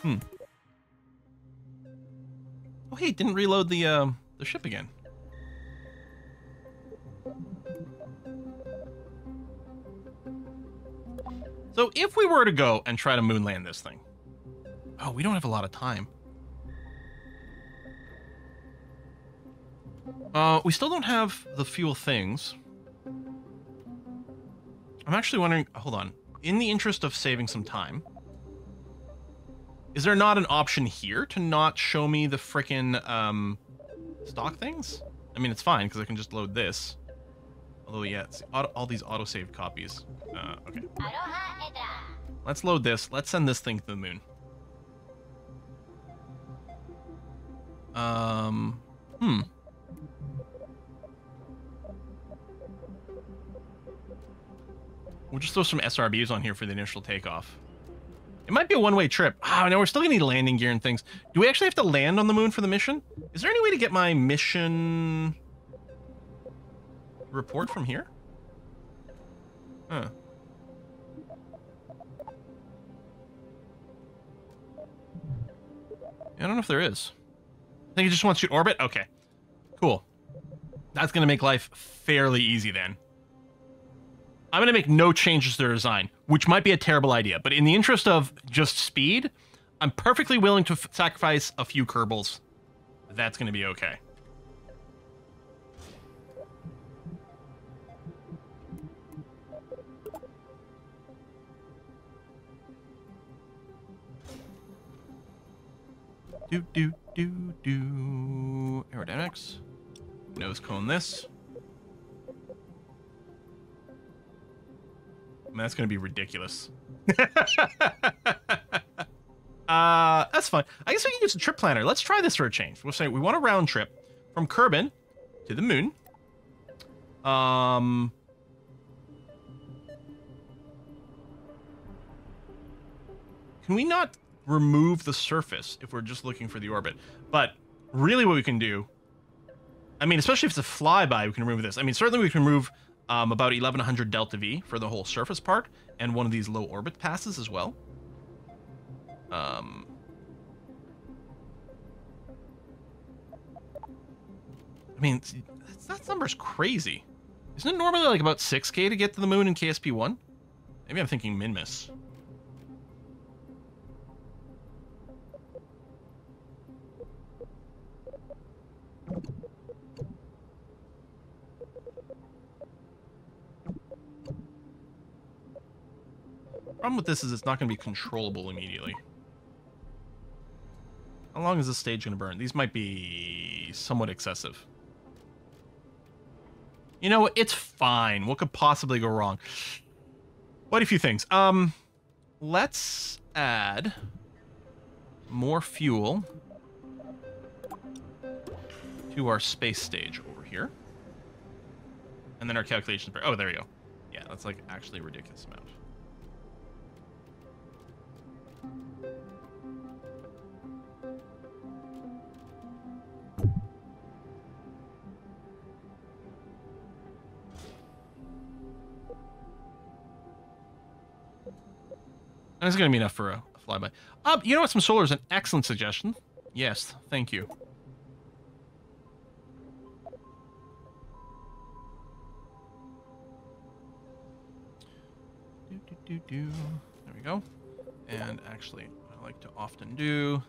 Hmm. Oh, hey, didn't reload the uh, the ship again. So if we were to go and try to moonland this thing, oh, we don't have a lot of time. Uh, we still don't have the fuel things. I'm actually wondering, hold on. In the interest of saving some time, is there not an option here to not show me the frickin' um, stock things? I mean, it's fine because I can just load this. Although, yeah, auto, all these autosave copies. Uh, okay. Let's load this. Let's send this thing to the moon. Um, hmm. We'll just throw some SRBs on here for the initial takeoff. It might be a one-way trip. Oh, no, we're still gonna need landing gear and things. Do we actually have to land on the moon for the mission? Is there any way to get my mission report from here? Huh. I don't know if there is. I think it just wants you to orbit? Okay. Cool. That's gonna make life fairly easy then. I'm going to make no changes to their design, which might be a terrible idea. But in the interest of just speed, I'm perfectly willing to sacrifice a few Kerbals. That's going to be okay. Do, do, do, do. Aerodynamics. Nose cone this. that's going to be ridiculous. uh, that's fine. I guess we can use a trip planner. Let's try this for a change. We'll say we want a round trip from Kerbin to the moon. Um, can we not remove the surface if we're just looking for the orbit. But really what we can do, I mean, especially if it's a flyby, we can remove this. I mean, certainly we can remove um, about 1100 delta V for the whole surface part and one of these low orbit passes as well. Um, I mean, that number's crazy. Isn't it normally like about 6k to get to the moon in KSP-1? Maybe I'm thinking Minmus. Problem with this is it's not going to be controllable immediately. How long is this stage going to burn? These might be somewhat excessive. You know, it's fine. What could possibly go wrong? Quite a few things. Um, let's add more fuel to our space stage over here. And then our calculations. Oh, there we go. Yeah, that's like actually a ridiculous amount. And it's going to be enough for a, flyby. Uh, you know what? Some solar is an excellent suggestion. Yes, thank you. Do, do, do, do. There we go. And actually, I like to often do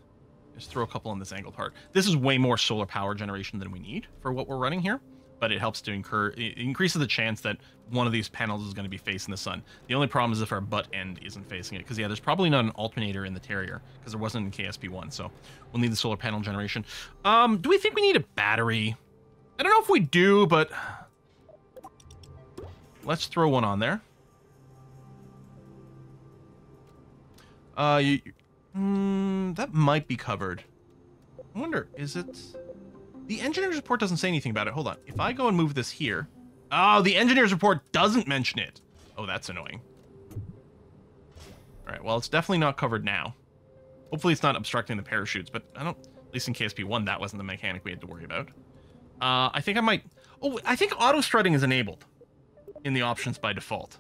is throw a couple on this angle part. This is way more solar power generation than we need for what we're running here but it helps to incur it increases the chance that one of these panels is going to be facing the sun. The only problem is if our butt end isn't facing it, because yeah, there's probably not an alternator in the Terrier, because there wasn't in KSP1, so we'll need the solar panel generation. Um, do we think we need a battery? I don't know if we do, but let's throw one on there. Uh, you, mm, that might be covered. I wonder, is it... The engineer's report doesn't say anything about it. Hold on. If I go and move this here... Oh, the engineer's report doesn't mention it. Oh, that's annoying. All right, well, it's definitely not covered now. Hopefully it's not obstructing the parachutes, but I don't... At least in KSP1, that wasn't the mechanic we had to worry about. Uh, I think I might... Oh, I think auto-strutting is enabled in the options by default.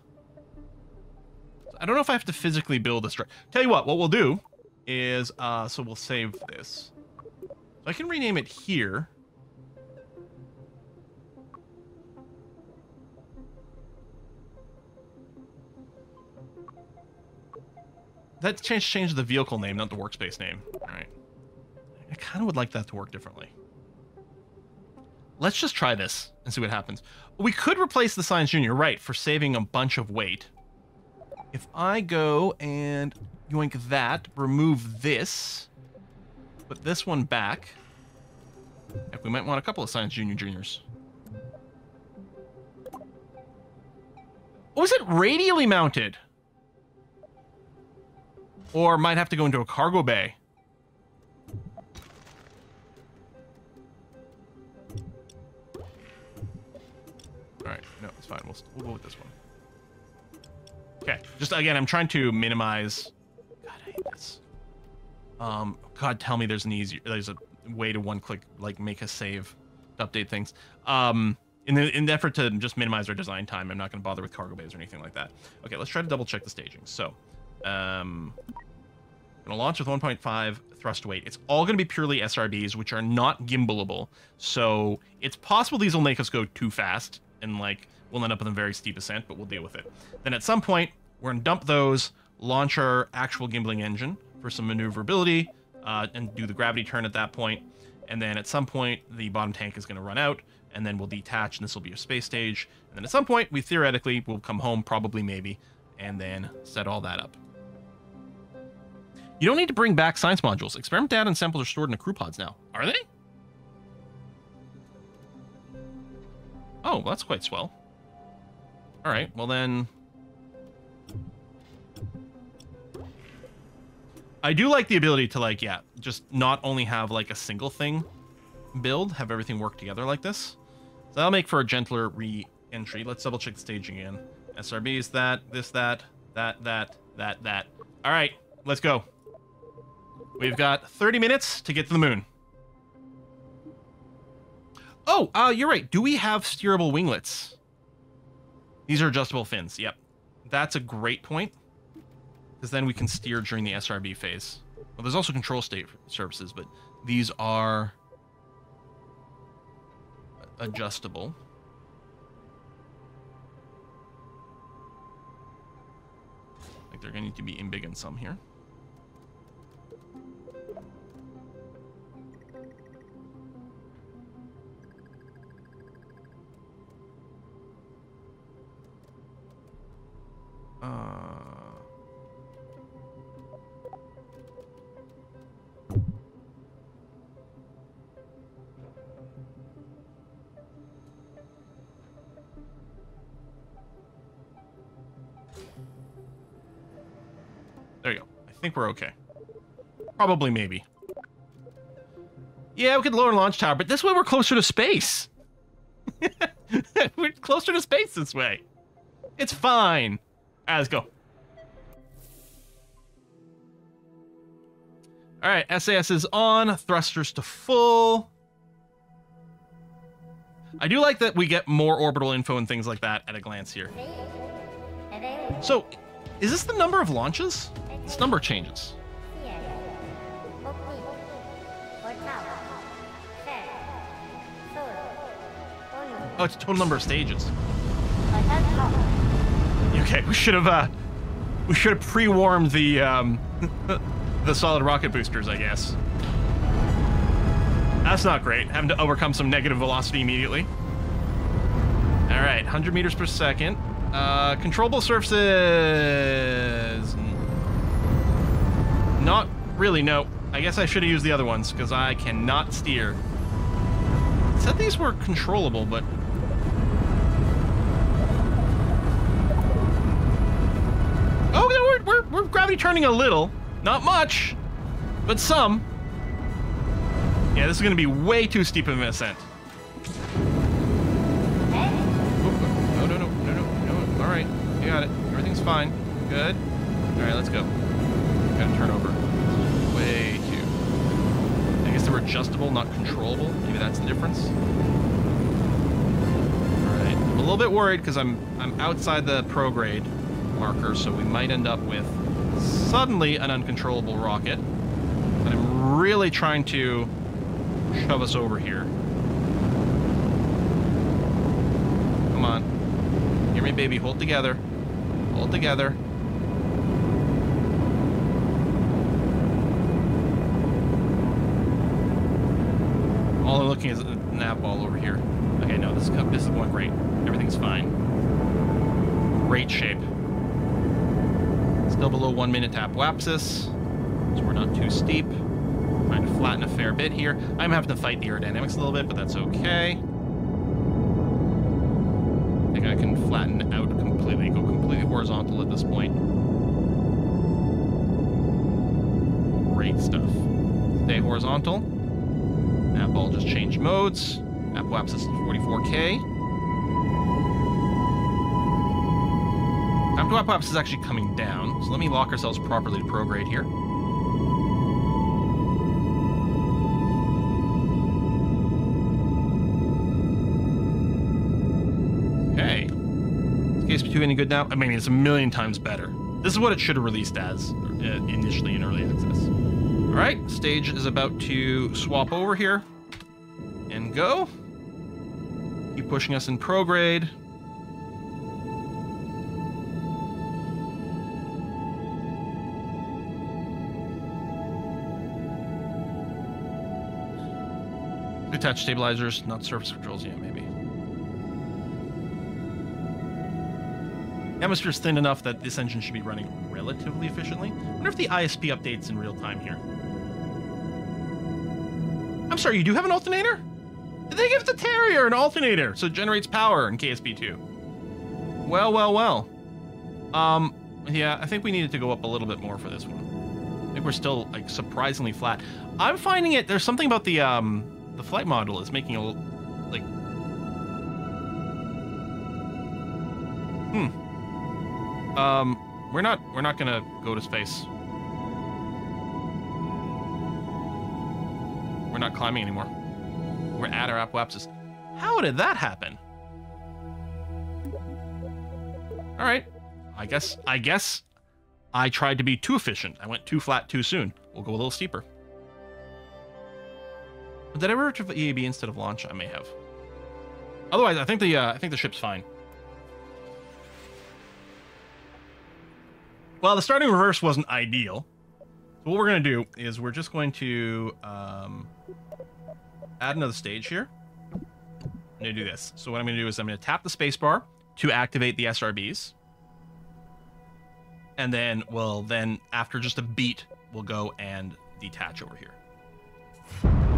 I don't know if I have to physically build a strut. Tell you what, what we'll do is... Uh, so we'll save this. I can rename it here. That change changed the vehicle name, not the workspace name. All right. I kind of would like that to work differently. Let's just try this and see what happens. We could replace the Science Junior, right, for saving a bunch of weight. If I go and yoink that, remove this, put this one back. Heck, we might want a couple of Science Junior Juniors. Oh, it radially mounted? Or might have to go into a cargo bay. Alright, no, it's fine. We'll, we'll go with this one. Okay, just again, I'm trying to minimize... God, I hate this. Um, God, tell me there's an easier... There's a way to one-click, like, make a save to update things. Um, in the, in the effort to just minimize our design time, I'm not going to bother with cargo bays or anything like that. Okay, let's try to double-check the staging. So, um, Gonna launch with 1.5 thrust weight. It's all gonna be purely SRBs, which are not gimbalable. So it's possible these will make us go too fast and like we'll end up in a very steep ascent, but we'll deal with it. Then at some point, we're gonna dump those, launch our actual gimbling engine for some maneuverability, uh, and do the gravity turn at that point. And then at some point, the bottom tank is gonna run out, and then we'll detach, and this will be a space stage. And then at some point, we theoretically will come home, probably, maybe, and then set all that up. You don't need to bring back science modules. Experiment data and samples are stored in the crew pods now. Are they? Oh, well, that's quite swell. All right, well then... I do like the ability to, like, yeah, just not only have, like, a single thing build, have everything work together like this. So that'll make for a gentler re-entry. Let's double-check the staging again. is that, this, that, that, that, that, that. All right, let's go. We've got 30 minutes to get to the moon. Oh, uh, you're right. Do we have steerable winglets? These are adjustable fins. Yep. That's a great point. Because then we can steer during the SRB phase. Well, there's also control state services, but these are... adjustable. Like they're gonna need to be in big and some here. There you go. I think we're okay. Probably, maybe. Yeah, we could lower launch tower, but this way we're closer to space. we're closer to space this way. It's fine. Alright, let's go. Alright, SAS is on. Thrusters to full. I do like that we get more orbital info and things like that at a glance here. So, is this the number of launches? This number changes. Oh, it's total number of stages. Okay, we should have uh, we should have pre-warmed the um, the solid rocket boosters, I guess. That's not great. Having to overcome some negative velocity immediately. All right, 100 meters per second. Uh, controllable surfaces. Not really. No. I guess I should have used the other ones because I cannot steer. Said these were controllable, but we're, we're gravity turning a little. Not much, but some. Yeah, this is going to be way too steep of an ascent. No, no, no, no, no, no. All right, you got it. Everything's fine. Good. All right, let's go. Got to turn over. Way too. I guess they were adjustable, not controllable. Maybe that's the difference. All right. I'm a little bit worried because I'm I'm outside the prograde marker, so we might end up with suddenly an uncontrollable rocket. And I'm really trying to shove us over here. Come on. Hear me, baby. Hold together. Hold together. All I'm looking is a nav ball over here. Okay, no, this is, this is going great. Everything's fine. Great shape. Still below oh one minute to apoapsis, so we're not too steep. Trying to flatten a fair bit here. I'm having to fight the aerodynamics a little bit, but that's okay. I think I can flatten out completely, go completely horizontal at this point. Great stuff. Stay horizontal. Ball just changed modes. Apoapsis is 44k. Time to apoapsis is actually coming down, so let me lock ourselves properly to prograde here. Okay. Is Case 2 any good now? I mean, it's a million times better. This is what it should have released as uh, initially in early access. All right, stage is about to swap over here and go. Keep pushing us in prograde. Attach stabilizers, not surface controls yet, maybe. Atmosphere's thin enough that this engine should be running relatively efficiently. I wonder if the ISP updates in real time here. I'm sorry, you do have an alternator? Did they give the Terrier an alternator so it generates power in KSP2? Well, well, well. Um, yeah, I think we needed to go up a little bit more for this one. I think we're still like surprisingly flat. I'm finding it. There's something about the um the flight model is making a like. Hmm. Um, we're not we're not gonna go to space. We're not climbing anymore. We're at our apoapsis. How did that happen? All right. I guess I guess I tried to be too efficient. I went too flat too soon. We'll go a little steeper. Did I ever retrieve EAB instead of launch? I may have. Otherwise, I think the uh, I think the ship's fine. Well, the starting reverse wasn't ideal. So what we're gonna do is we're just going to um, add another stage here. I'm gonna do this. So what I'm gonna do is I'm gonna tap the spacebar to activate the SRBs. And then we'll then after just a beat, we'll go and detach over here.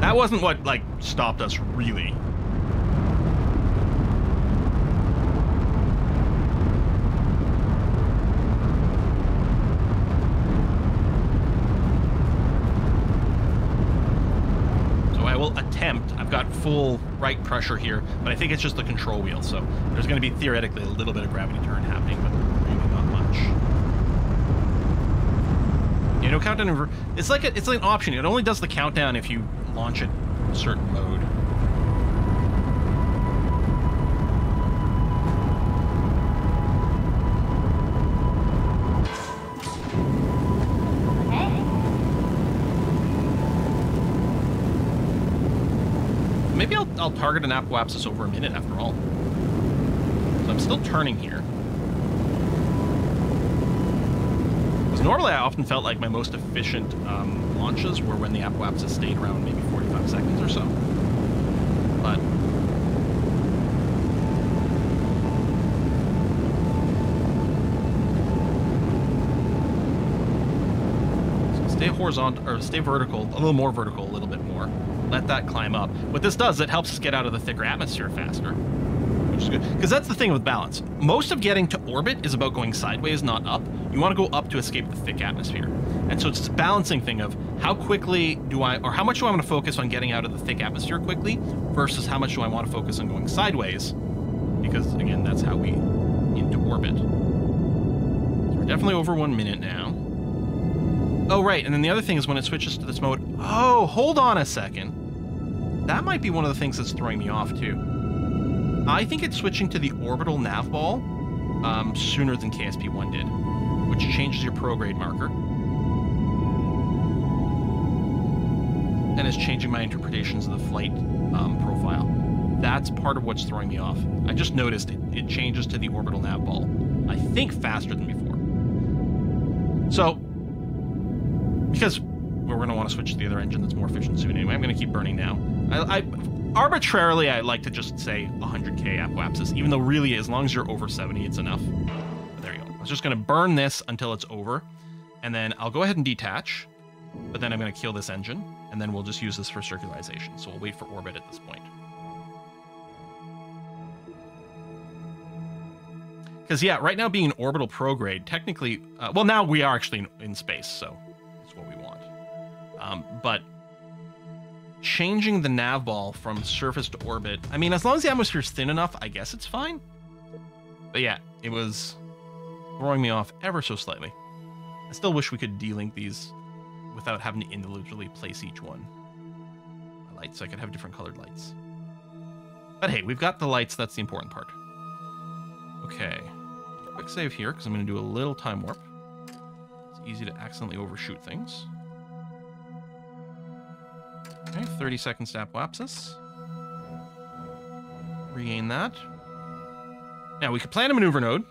That wasn't what like stopped us really. So I will attempt. I've got full right pressure here, but I think it's just the control wheel. So there's going to be theoretically a little bit of gravity turn happening, but really not much. You know, countdown. It's like a, it's like an option. It only does the countdown if you launch it a certain mode. Maybe I'll, I'll target an apoapsis over a minute after all. So I'm still turning here. Normally I often felt like my most efficient um, launches were when the apoapsis stayed around maybe 45 seconds or so. But stay horizontal or stay vertical, a little more vertical, a little bit more. Let that climb up. What this does, it helps us get out of the thicker atmosphere faster, which is good. Because that's the thing with balance. Most of getting to orbit is about going sideways, not up. You want to go up to escape the thick atmosphere. And so it's this balancing thing of how quickly do I, or how much do I want to focus on getting out of the thick atmosphere quickly versus how much do I want to focus on going sideways? Because again, that's how we into orbit. So we're definitely over one minute now. Oh, right. And then the other thing is when it switches to this mode. Oh, hold on a second. That might be one of the things that's throwing me off, too. I think it's switching to the orbital nav ball um, sooner than KSP1 did, which changes your prograde marker. And is changing my interpretations of the flight um, profile. That's part of what's throwing me off. I just noticed it, it changes to the orbital nav ball, I think faster than before. So, because we're going to want to switch to the other engine that's more efficient soon anyway. I'm going to keep burning now. I, I arbitrarily I like to just say 100k apoapsis, even though really as long as you're over 70, it's enough. But there you go. I was just going to burn this until it's over, and then I'll go ahead and detach. But then I'm going to kill this engine, and then we'll just use this for circularization. So we'll wait for orbit at this point. Because yeah, right now being an orbital prograde, technically, uh, well now we are actually in, in space, so that's what we want. Um, but changing the nav ball from surface to orbit, I mean, as long as the atmosphere's thin enough, I guess it's fine. But yeah, it was throwing me off ever so slightly. I still wish we could delink these without having to individually place each one. My lights, so I could have different colored lights. But hey, we've got the lights, that's the important part. Okay, quick save here, because I'm going to do a little time warp. It's easy to accidentally overshoot things. Okay, 30 seconds to apoapsis. Regain that. Now, we could plan a maneuver node.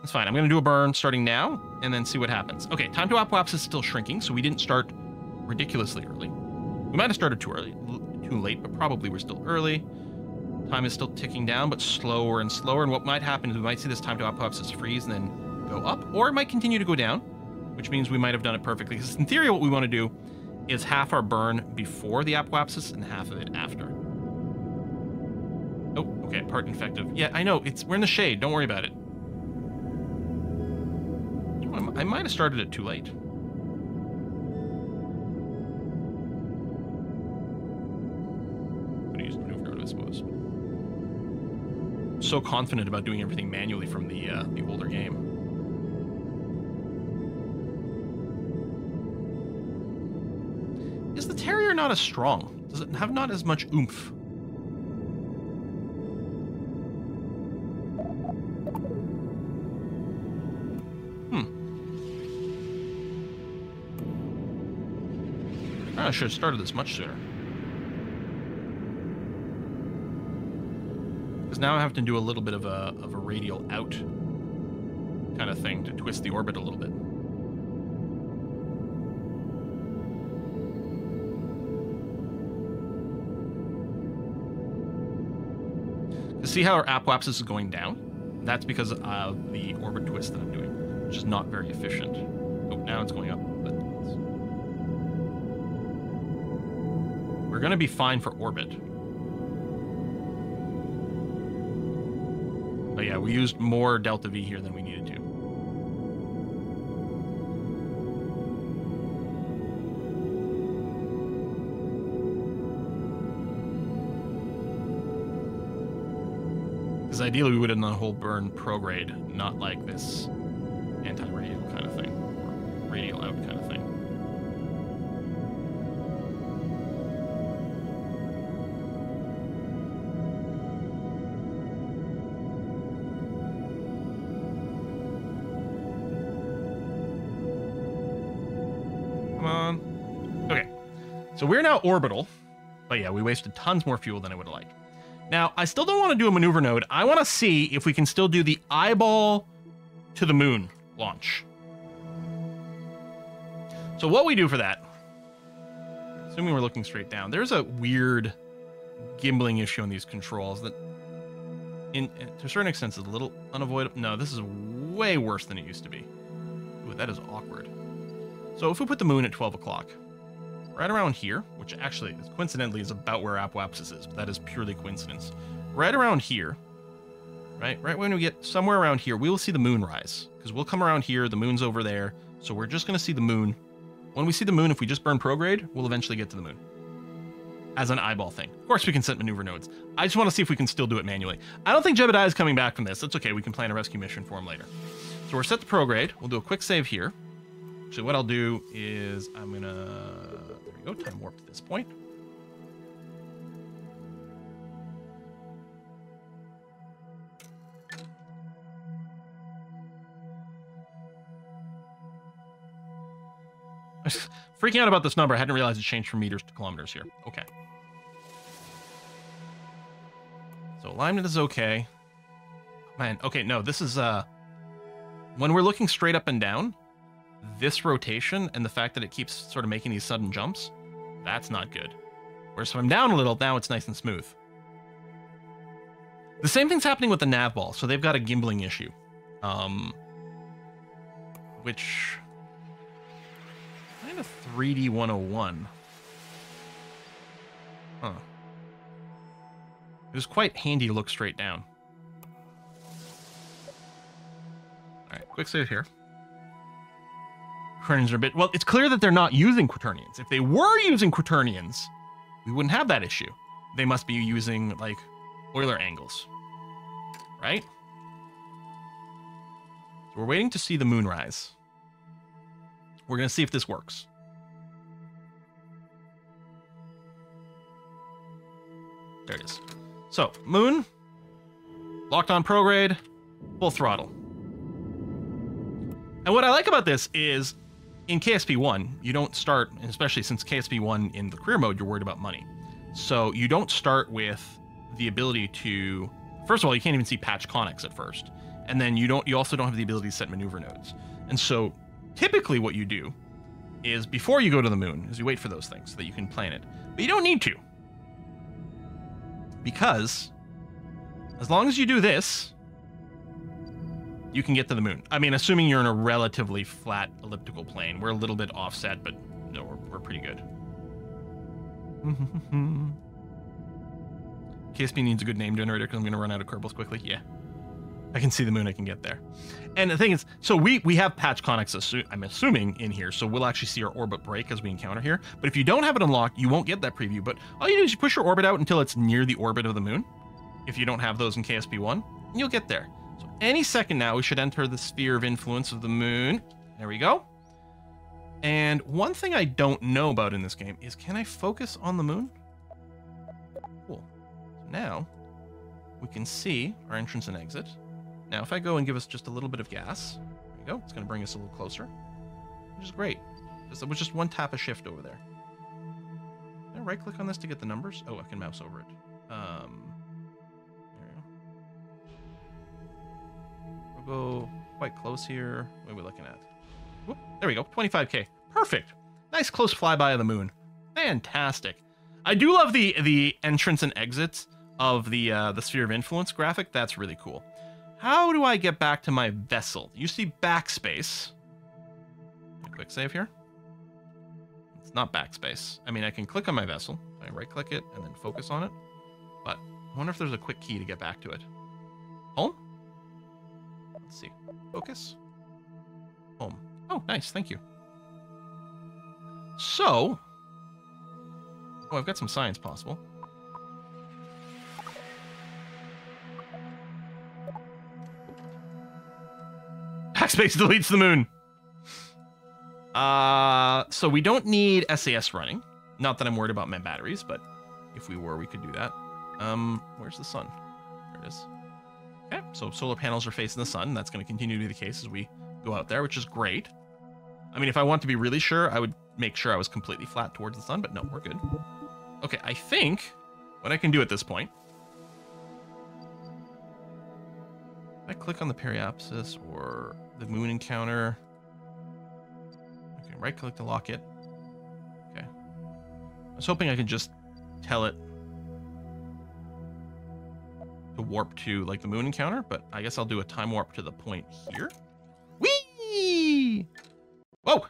That's fine. I'm going to do a burn starting now, and then see what happens. Okay, time to apoapsis is still shrinking, so we didn't start ridiculously early. We might have started too early, too late, but probably we're still early. Time is still ticking down, but slower and slower. And what might happen is we might see this time to apoapsis freeze and then go up, or it might continue to go down, which means we might have done it perfectly. Because in theory, what we want to do is half our burn before the apoapsis and half of it after. Oh, okay, part infective. Yeah, I know. It's we're in the shade. Don't worry about it. I might have started it too late. Could have used maneuver node, I suppose. So confident about doing everything manually from the uh, the older game. Terrier not as strong? Does it have not as much oomph? Hmm. Ah, I should have started this much sooner. Because now I have to do a little bit of a, of a radial out kind of thing to twist the orbit a little bit. See how our apoapsis is going down, that's because of the orbit twist that I'm doing, which is not very efficient. Oh, now it's going up. But it's... We're going to be fine for orbit. But yeah, we used more delta V here than we needed to. Ideally we would have done a whole burn prograde, not like this anti-radial kind of thing, or radial out kind of thing. Come on. Okay. So we're now orbital. But yeah, we wasted tons more fuel than I would have liked. Now, I still don't want to do a maneuver node. I want to see if we can still do the eyeball to the moon launch. So what we do for that, assuming we're looking straight down, there's a weird gimbling issue on these controls that, in eh, to a certain extent, is a little unavoidable. No, this is way worse than it used to be. Ooh, that is awkward. So if we put the moon at 12 o'clock, right around here, which actually coincidentally is about where Apoapsis is, but that is purely coincidence. Right around here, right, right when we get somewhere around here, we will see the moon rise because we'll come around here. The moon's over there, so we're just gonna see the moon. When we see the moon, if we just burn prograde, we'll eventually get to the moon as an eyeball thing. Of course, we can set maneuver nodes. I just want to see if we can still do it manually. I don't think Jebediah is coming back from this. That's okay. We can plan a rescue mission for him later. So we're set to prograde. We'll do a quick save here. Actually, what I'll do is I'm gonna there we go, time warp to this point. Freaking out about this number. I hadn't realized it changed from meters to kilometers here. Okay. So alignment is okay. Man, okay, no, this is uh when we're looking straight up and down, this rotation and the fact that it keeps sort of making these sudden jumps, that's not good. Whereas if I'm down a little, now it's nice and smooth. The same thing's happening with the nav ball, so they've got a gimbling issue. Um, which kind of 3D 101. Huh. It was quite handy to look straight down. Alright, quick save here. Quaternions are a bit. Well, it's clear that they're not using Quaternions. If they were using Quaternions, we wouldn't have that issue. They must be using, like, Euler angles. Right? So we're waiting to see the moon rise. We're going to see if this works. There it is. So, moon, locked on prograde, full throttle. And what I like about this is in KSP 1, you don't start, especially since KSP 1 in the career mode, you're worried about money. So you don't start with the ability to, first of all, you can't even see patch conics at first. And then you don't, you also don't have the ability to set maneuver nodes. And so typically what you do is before you go to the moon, is you wait for those things so that you can plan it. But you don't need to. Because as long as you do this, you can get to the moon. I mean, assuming you're in a relatively flat elliptical plane. We're a little bit offset, but no, we're, we're pretty good. KSP needs a good name generator because I'm going to run out of Kerbals quickly. Yeah. I can see the moon. I can get there. And the thing is, so we we have patch conics, assu- I'm assuming, in here. So we'll actually see our orbit break as we encounter here. But if you don't have it unlocked, you won't get that preview. But all you do is you push your orbit out until it's near the orbit of the moon. If you don't have those in KSP1, you'll get there. Any second now, we should enter the sphere of influence of the moon. There we go. And one thing I don't know about in this game is can I focus on the moon? Cool. Now we can see our entrance and exit. Now, if I go and give us just a little bit of gas, there we go. It's going to bring us a little closer, which is great. There was just one tap of shift over there. Can I right click on this to get the numbers? Oh, I can mouse over it. Um, go quite close here. What are we looking at? Whoop, there we go. 25k. Perfect. Nice close flyby of the moon. Fantastic. I do love the the entrance and exits of the uh, the sphere of influence graphic. That's really cool. How do I get back to my vessel? You see backspace. Quick save here. It's not backspace. I mean, I can click on my vessel. I right click it and then focus on it. But I wonder if there's a quick key to get back to it. Home? Let's see. Focus. Home. Oh, nice. Thank you. So, oh, I've got some science possible. Backspace deletes the moon. Uh, so we don't need SAS running. Not that I'm worried about my batteries, but if we were, we could do that. Um, where's the sun? There it is. Okay, so solar panels are facing the sun. That's going to continue to be the case as we go out there, which is great. I mean, if I want to be really sure, I would make sure I was completely flat towards the sun, but no, we're good. Okay, I think what I can do at this point, I click on the periapsis or the moon encounter, okay, right click to lock it. Okay. I was hoping I could just tell it to warp to like the moon encounter, but I guess I'll do a time warp to the point here. Whee! Whoa!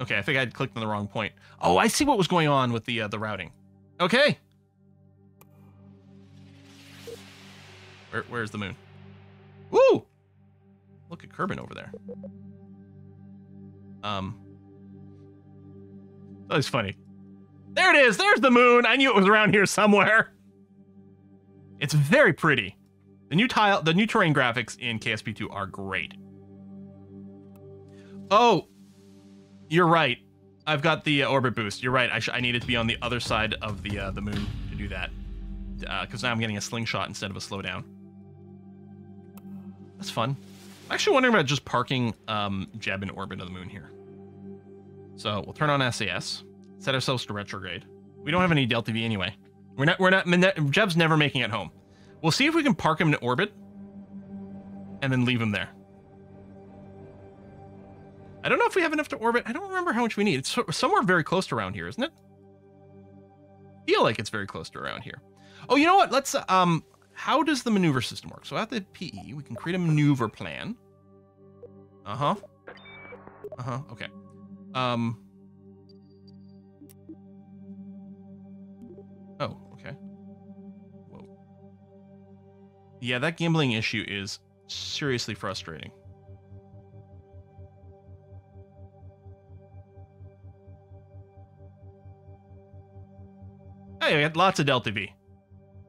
Okay, I think I'd clicked on the wrong point. Oh, I see what was going on with the uh, the routing. Okay. Where, where's the moon? Woo! Look at Kerbin over there. Um. That was funny. There it is. There's the moon. I knew it was around here somewhere. It's very pretty. The new tile, the new terrain graphics in KSP2 are great. Oh, you're right. I've got the uh, orbit boost. You're right. I, I needed to be on the other side of the uh, the moon to do that, because now I'm getting a slingshot instead of a slowdown. That's fun. I'm actually wondering about just parking um, Jeb in orbit of the moon here. So we'll turn on SAS, set ourselves to retrograde. We don't have any Delta V anyway. We're not. We're not. Jeb's never making it home. We'll see if we can park him in orbit, and then leave him there. I don't know if we have enough to orbit. I don't remember how much we need. It's somewhere very close to around here, isn't it? Feel like it's very close to around here. Oh, you know what? Let's um. How does the maneuver system work? So at the PE, we can create a maneuver plan. Uh huh. Uh huh. Okay. Um. Oh, okay. Whoa. Yeah, that gimbling issue is seriously frustrating. Hey, we got lots of Delta V.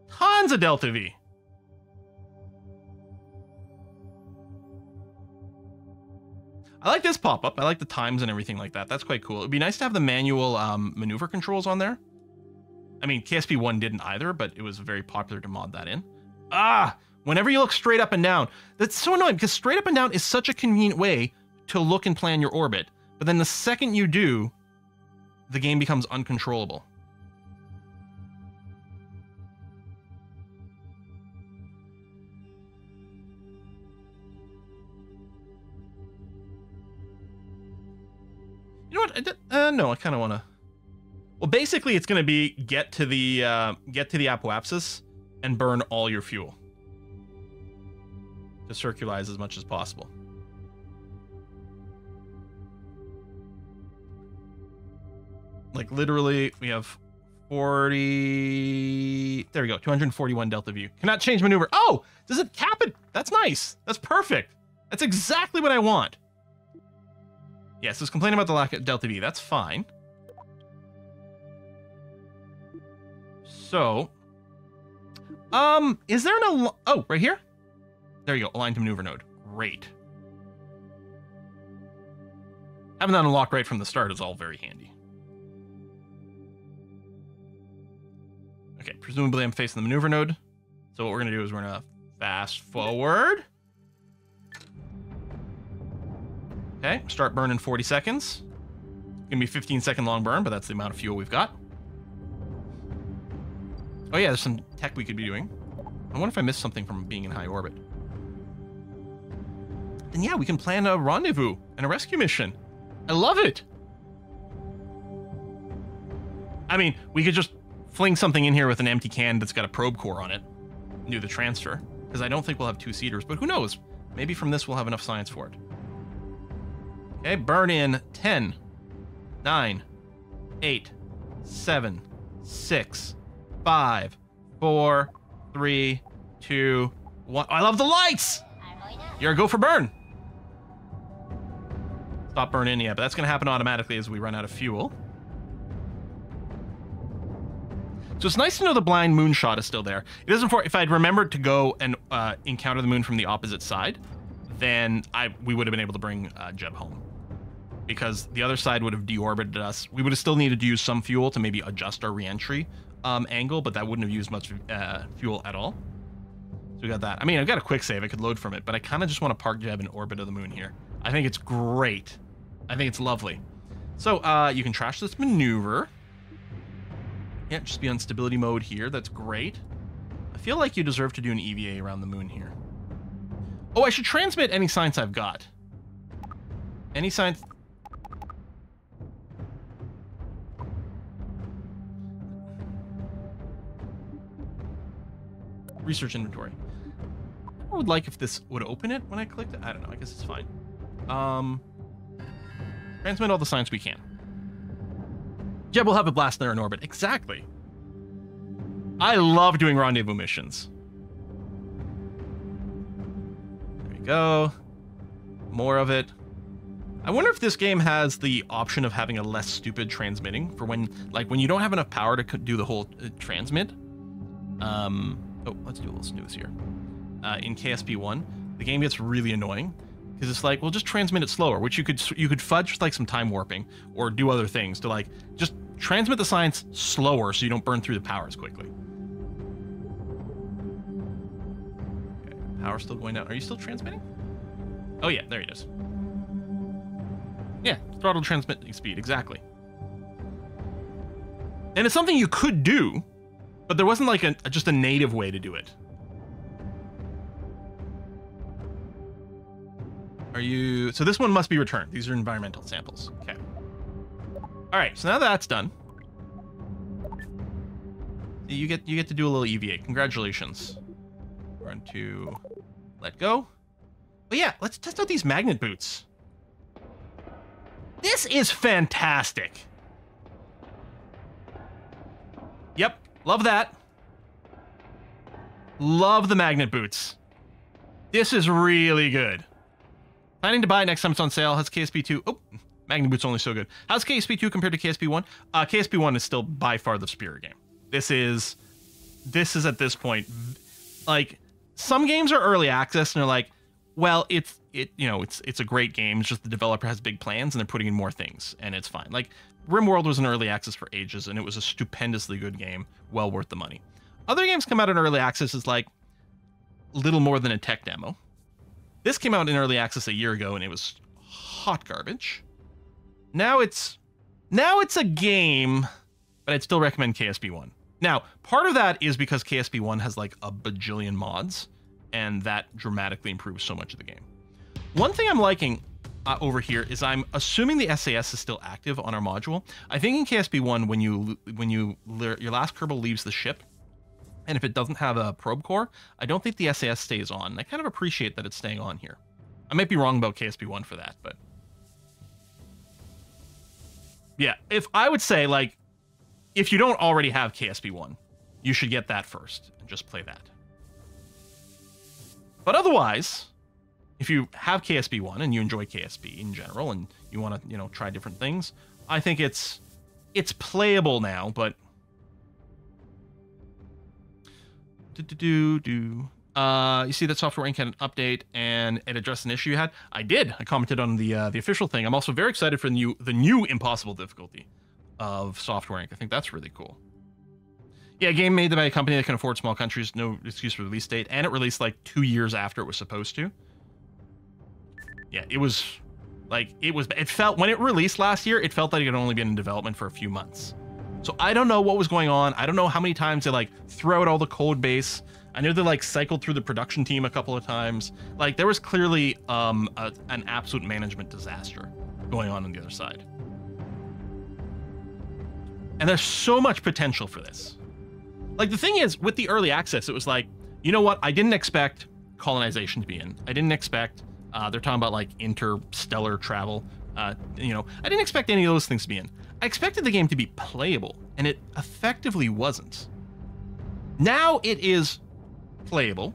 Tons of Delta V. I like this pop-up. I like the times and everything like that. That's quite cool. It'd be nice to have the manual um, maneuver controls on there. I mean, KSP1 didn't either, but it was very popular to mod that in. Ah! Whenever you look straight up and down, that's so annoying because straight up and down is such a convenient way to look and plan your orbit. But then the second you do, the game becomes uncontrollable. You know what? I did, uh, no, I kind of want to. Well, basically, it's going to be get to the uh, get to the apoapsis and burn all your fuel to circularize as much as possible. Like literally, we have 40. There we go. 241 delta V. Cannot change maneuver. Oh, does it cap it? That's nice. That's perfect. That's exactly what I want. Yes, it's complaining about the lack of delta V. That's fine. So, um, is there an oh right here? There you go, align to maneuver node. Great. Having that unlocked right from the start is all very handy. Okay, presumably I'm facing the maneuver node. So what we're gonna do is we're gonna fast forward. Okay, start burning 40 seconds. Gonna be 15 second long burn, but that's the amount of fuel we've got. Oh yeah, there's some tech we could be doing. I wonder if I missed something from being in high orbit. Then yeah, we can plan a rendezvous and a rescue mission. I love it. I mean, we could just fling something in here with an empty can that's got a probe core on it do the transfer. Because I don't think we'll have two seaters, but who knows? Maybe from this we'll have enough science for it. Okay, burn in 10, 9, 8, 7, 6, 5, 4, 3, 2, 1. I love the lights! You're a go for burn. Stop burning yet, but that's going to happen automatically as we run out of fuel. So it's nice to know the blind moonshot is still there. It isn't for if I'd remembered to go and uh, encounter the moon from the opposite side, then I we would have been able to bring uh, Jeb home. Because the other side would have deorbited us. We would have still needed to use some fuel to maybe adjust our reentry um, angle, but that wouldn't have used much uh, fuel at all. So we got that. I mean, I've got a quick save. I could load from it, but I kind of just want to park Jeb in orbit of the moon here. I think it's great. I think it's lovely. So uh, you can trash this maneuver. Yeah, just be on stability mode here. That's great. I feel like you deserve to do an EVA around the moon here. Oh, I should transmit any science I've got. Any science... Research inventory. I would like if this would open it when I clicked it. I don't know. I guess it's fine. Um, transmit all the science we can. Jeb will have a blast there in orbit. Exactly. I love doing rendezvous missions. There we go. More of it. I wonder if this game has the option of having a less stupid transmitting for when, like, when you don't have enough power to do the whole uh, transmit. Um, oh, let's do a little snooze here. Uh, in KSP1, the game gets really annoying because it's like, well, just transmit it slower, which you could you could fudge with like some time warping or do other things to like just transmit the science slower so you don't burn through the power as quickly. Okay, power still going down. Are you still transmitting? Oh yeah, there it is. Yeah, throttle transmitting speed, exactly. And it's something you could do, but there wasn't like a just a native way to do it. Are you... So this one must be returned. These are environmental samples. Okay. All right, so now that's done. You get you get to do a little EVA. Congratulations. Run to let go. But yeah, let's test out these magnet boots. This is fantastic. Yep, love that. Love the magnet boots. This is really good. Planning to buy next time it's on sale. Has KSP2. Oh, Magnet Boot's only so good. How's KSP2 compared to KSP1? Uh, KSP1 is still by far the superior game. This is, this is at this point, like some games are early access and they're like, well, it's it you know it's it's a great game. It's just the developer has big plans and they're putting in more things and it's fine. Like RimWorld was an early access for ages and it was a stupendously good game, well worth the money. Other games come out in early access as like little more than a tech demo. This came out in early access a year ago and it was hot garbage. Now it's now it's a game, but I'd still recommend KSP1. Now, part of that is because KSP1 has like a bajillion mods, and that dramatically improves so much of the game. One thing I'm liking uh, over here is I'm assuming the SAS is still active on our module. I think in KSP1, when you when you your last Kerbal leaves the ship, and if it doesn't have a probe core, I don't think the SAS stays on. I kind of appreciate that it's staying on here. I might be wrong about KSP1 for that, but yeah, if I would say like if you don't already have KSP1, you should get that first and just play that. But otherwise, if you have KSP1 and you enjoy KSP in general and you want to, you know, try different things, I think it's it's playable now, but do do do. Uh, you see that Software Inc. had an update and it addressed an issue you had. I did. I commented on the uh, the official thing. I'm also very excited for the new the new impossible difficulty of Software Inc. I think that's really cool. Yeah, game made by a company that can afford small countries, no excuse for release date, and it released like two years after it was supposed to. Yeah, it was like it was. It felt when it released last year, it felt like it had only been in development for a few months. So I don't know what was going on. I don't know how many times they like throw out all the code base I know they like cycled through the production team a couple of times. Like there was clearly um, a, an absolute management disaster going on on the other side. And there's so much potential for this. Like the thing is, with the early access, it was like, you know what? I didn't expect colonization to be in. I didn't expect. Uh, they're talking about like interstellar travel. Uh, you know, I didn't expect any of those things to be in. I expected the game to be playable, and it effectively wasn't. Now it is playable.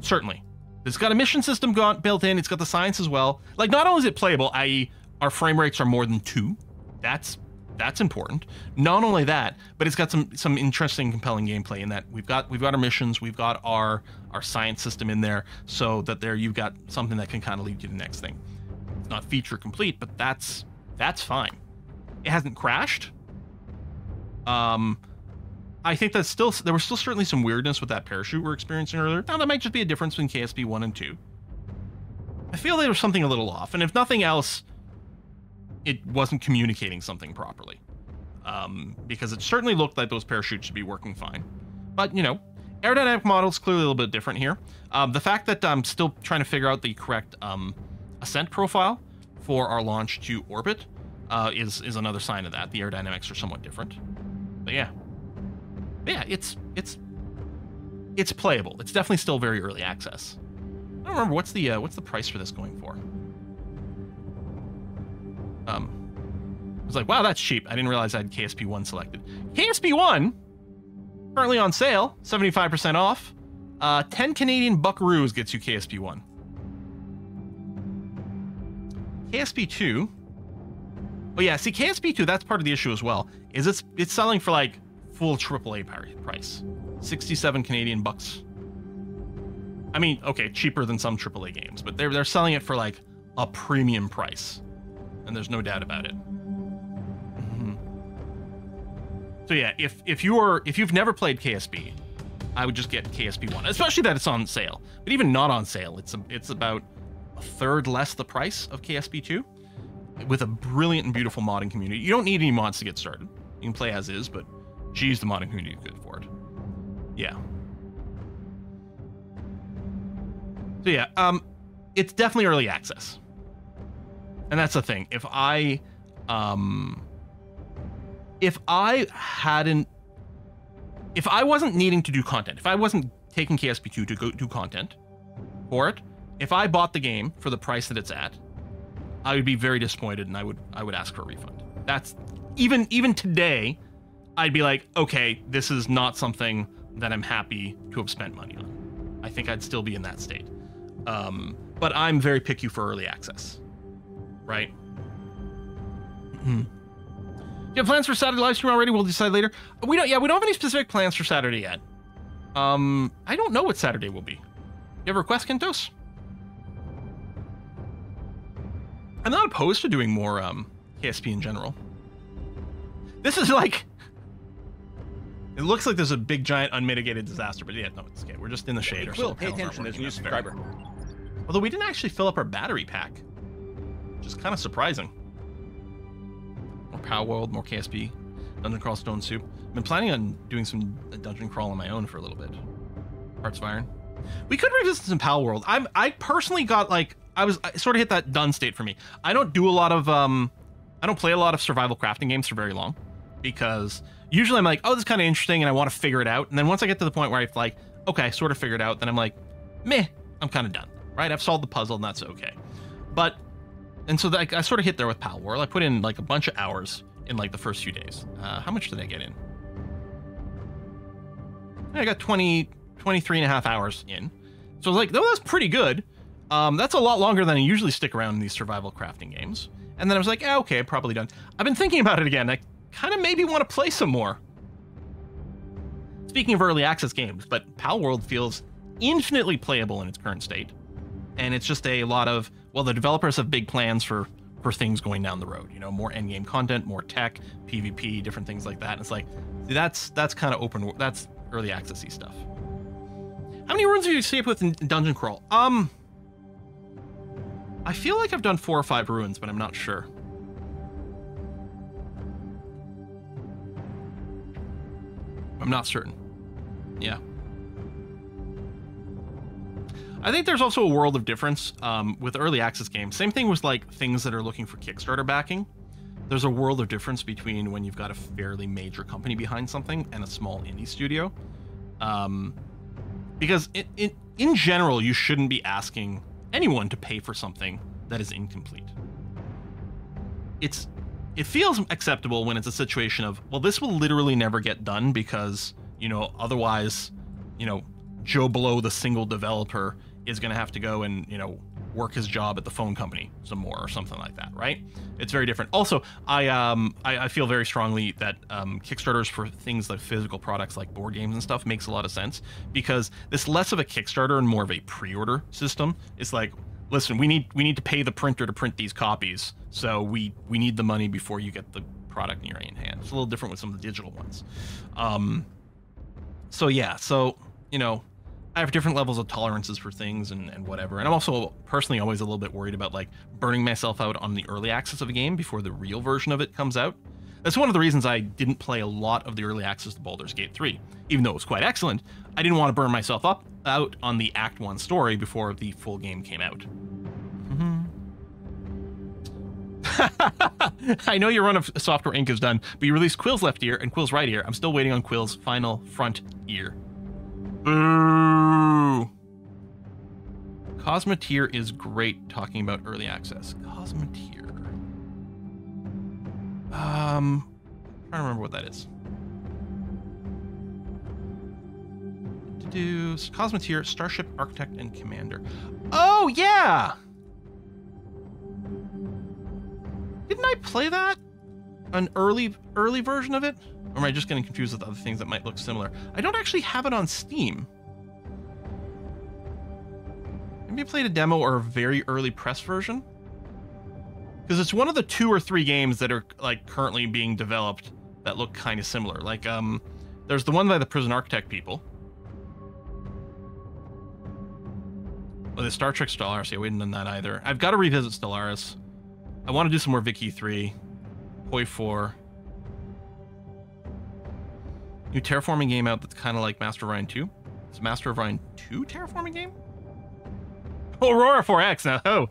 Certainly. It's got a mission system got, built in. It's got the science as well. Like, not only is it playable, i.e., our frame rates are more than two. That's that's important. Not only that, but it's got some some interesting, compelling gameplay in that we've got we've got our missions, we've got our our science system in there, so that there you've got something that can kind of lead you to the next thing. It's not feature complete, but that's that's fine. It hasn't crashed. Um, I think that's still there was still certainly some weirdness with that parachute we're experiencing earlier. Now that might just be a difference between KSP one and two. I feel there was something a little off, and if nothing else, it wasn't communicating something properly. Um, because it certainly looked like those parachutes should be working fine. But you know, aerodynamic model is clearly a little bit different here. Um, the fact that I'm still trying to figure out the correct um, ascent profile for our launch to orbit uh, is is another sign of that. The aerodynamics are somewhat different. But yeah, but yeah, it's it's it's playable. It's definitely still very early access. I don't remember what's the uh, what's the price for this going for. Um, I was like, wow, that's cheap. I didn't realize I had KSP one selected. KSP one currently on sale, seventy five percent off. Uh, ten Canadian Buckaroos gets you KSP one. KSP two. Oh yeah, see KSP two. That's part of the issue as well. Is it's it's selling for like full AAA price, sixty seven Canadian bucks. I mean, okay, cheaper than some AAA games, but they're they're selling it for like a premium price, and there's no doubt about it. Mm-hmm. So yeah, if if you're if you've never played KSP, I would just get KSP one, especially that it's on sale. But even not on sale, it's a, it's about a third less the price of KSP two, with a brilliant and beautiful modding community. You don't need any mods to get started. You can play as is, but geez, the modding community is good for it. Yeah. So yeah, um, it's definitely early access, and that's the thing. If I, um, if I hadn't, if I wasn't needing to do content, if I wasn't taking KSP2 to go do content for it, if I bought the game for the price that it's at, I would be very disappointed, and I would I would ask for a refund. That's even even today, I'd be like, okay, this is not something that I'm happy to have spent money on. I think I'd still be in that state. Um, but I'm very picky for early access, right? Mm-hmm. You have plans for Saturday live stream already? We'll decide later. We don't. Yeah, we don't have any specific plans for Saturday yet. Um, I don't know what Saturday will be. You have a request, Kentos? I'm not opposed to doing more um, KSP in general. This is like. It looks like there's a big, giant, unmitigated disaster, but yeah, no, it's okay. We're just in the shade. Hey, Quill, pay attention. There's a new subscriber. Although we didn't actually fill up our battery pack, which is kind of surprising. More Palworld, more KSP, Dungeon Crawl Stone Soup. I've been planning on doing some dungeon crawl on my own for a little bit. Hearts of Iron. We could revisit some Palworld. I'm I personally got like I was I sort of hit that done state for me. I don't do a lot of um I don't play a lot of survival crafting games for very long because usually I'm like, oh, this is kind of interesting and I want to figure it out. And then once I get to the point where I like, okay, I sort of figured it out, then I'm like, meh, I'm kind of done, right? I've solved the puzzle and that's okay. But, and so I, I sort of hit there with Palworld. I put in like a bunch of hours in like the first few days. Uh, how much did I get in? I got 20, 23 and a half hours in. So I was like, oh, that's pretty good. Um, that's a lot longer than I usually stick around in these survival crafting games. And then I was like, yeah, okay, probably done. I've been thinking about it again. I kind of maybe want to play some more. Speaking of early access games, but Palworld feels infinitely playable in its current state. And it's just a lot of, well, the developers have big plans for for things going down the road. You know, more end game content, more tech, PvP, different things like that. And it's like, see, that's that's kind of open. That's early accessy stuff. How many runes do you up with in Dungeon Crawl? Um, I feel like I've done four or five ruins, but I'm not sure. I'm not certain. Yeah. I think there's also a world of difference um, with early access games. Same thing with like things that are looking for Kickstarter backing. There's a world of difference between when you've got a fairly major company behind something and a small indie studio. Um, because it, it, in general, you shouldn't be asking anyone to pay for something that is incomplete. It's it feels acceptable when it's a situation of well, this will literally never get done because you know otherwise, you know, Joe Blow, the single developer, is going to have to go and you know work his job at the phone company some more or something like that, right? It's very different. Also, I um I, I feel very strongly that um, Kickstarters for things like physical products like board games and stuff makes a lot of sense because this less of a Kickstarter and more of a pre-order system. It's like, listen, we need we need to pay the printer to print these copies, so we we need the money before you get the product in your hand. It's a little different with some of the digital ones. Um, so yeah, so you know I have different levels of tolerances for things and, and whatever. And I'm also personally always a little bit worried about like burning myself out on the early access of a game before the real version of it comes out. That's one of the reasons I didn't play a lot of the early access to Baldur's Gate 3. Even though it was quite excellent, I didn't want to burn myself up out on the Act 1 story before the full game came out. Mm-hmm. I know your run of Software Inc. is done, but you released Quill's left ear and Quill's right ear. I'm still waiting on Quill's final front ear. Boo! Cosmoteer is great talking about early access. Cosmoteer. Um, I'm trying to remember what that is. To do Cosmoteer, Starship Architect, and Commander. Oh yeah. Didn't I play that? An early early version of it? Or am I just getting confused with other things that might look similar? I don't actually have it on Steam. Maybe I played a demo or a very early press version? Because it's one of the two or three games that are like currently being developed that look kind of similar. Like, um, there's the one by the Prison Architect people. Well, the Star Trek Stellaris, yeah, we haven't done that either. I've got to revisit Stellaris. I want to do some more Viki 3, Poi 4. New terraforming game out that's kind of like Master of Orion 2. It's Master of Orion 2 terraforming game? Oh, Aurora 4X now. Oh,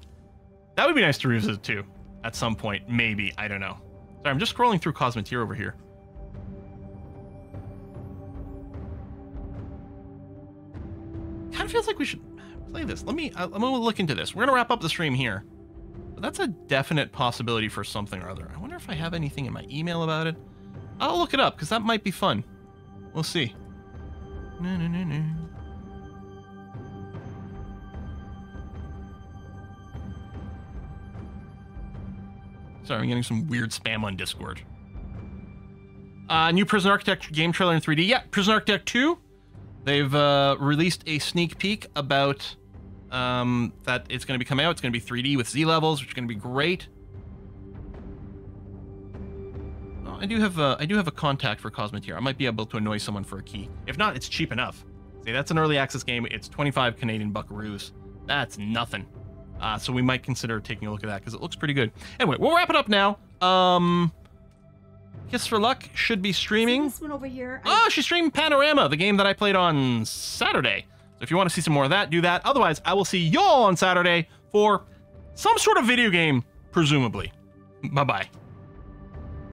that would be nice to revisit too at some point. Maybe. I don't know. Sorry, I'm just scrolling through Cosmoteer over here. Kind of feels like we should play this. Let me, uh, I'm going to look into this. We're going to wrap up the stream here. But that's a definite possibility for something or other. I wonder if I have anything in my email about it. I'll look it up because that might be fun. We'll see. No, no, no, no. Sorry, I'm getting some weird spam on Discord. Uh, new Prison Architect game trailer in 3D. Yeah, Prison Architect 2. They've uh, released a sneak peek about um, that it's going to be coming out. It's going to be 3D with Z levels, which is going to be great. I do have a, I do have a contact for Cosmoteer. I might be able to annoy someone for a key. If not, it's cheap enough. See, that's an early access game. It's 25 Canadian buckaroos. That's nothing. Uh, so we might consider taking a look at that because it looks pretty good. Anyway, we'll wrap it up now. Um, Kiss for Luck should be streaming. this one over here. Oh, she streamed Panorama, the game that I played on Saturday. So if you want to see some more of that, do that. Otherwise, I will see y'all on Saturday for some sort of video game, presumably. Bye bye.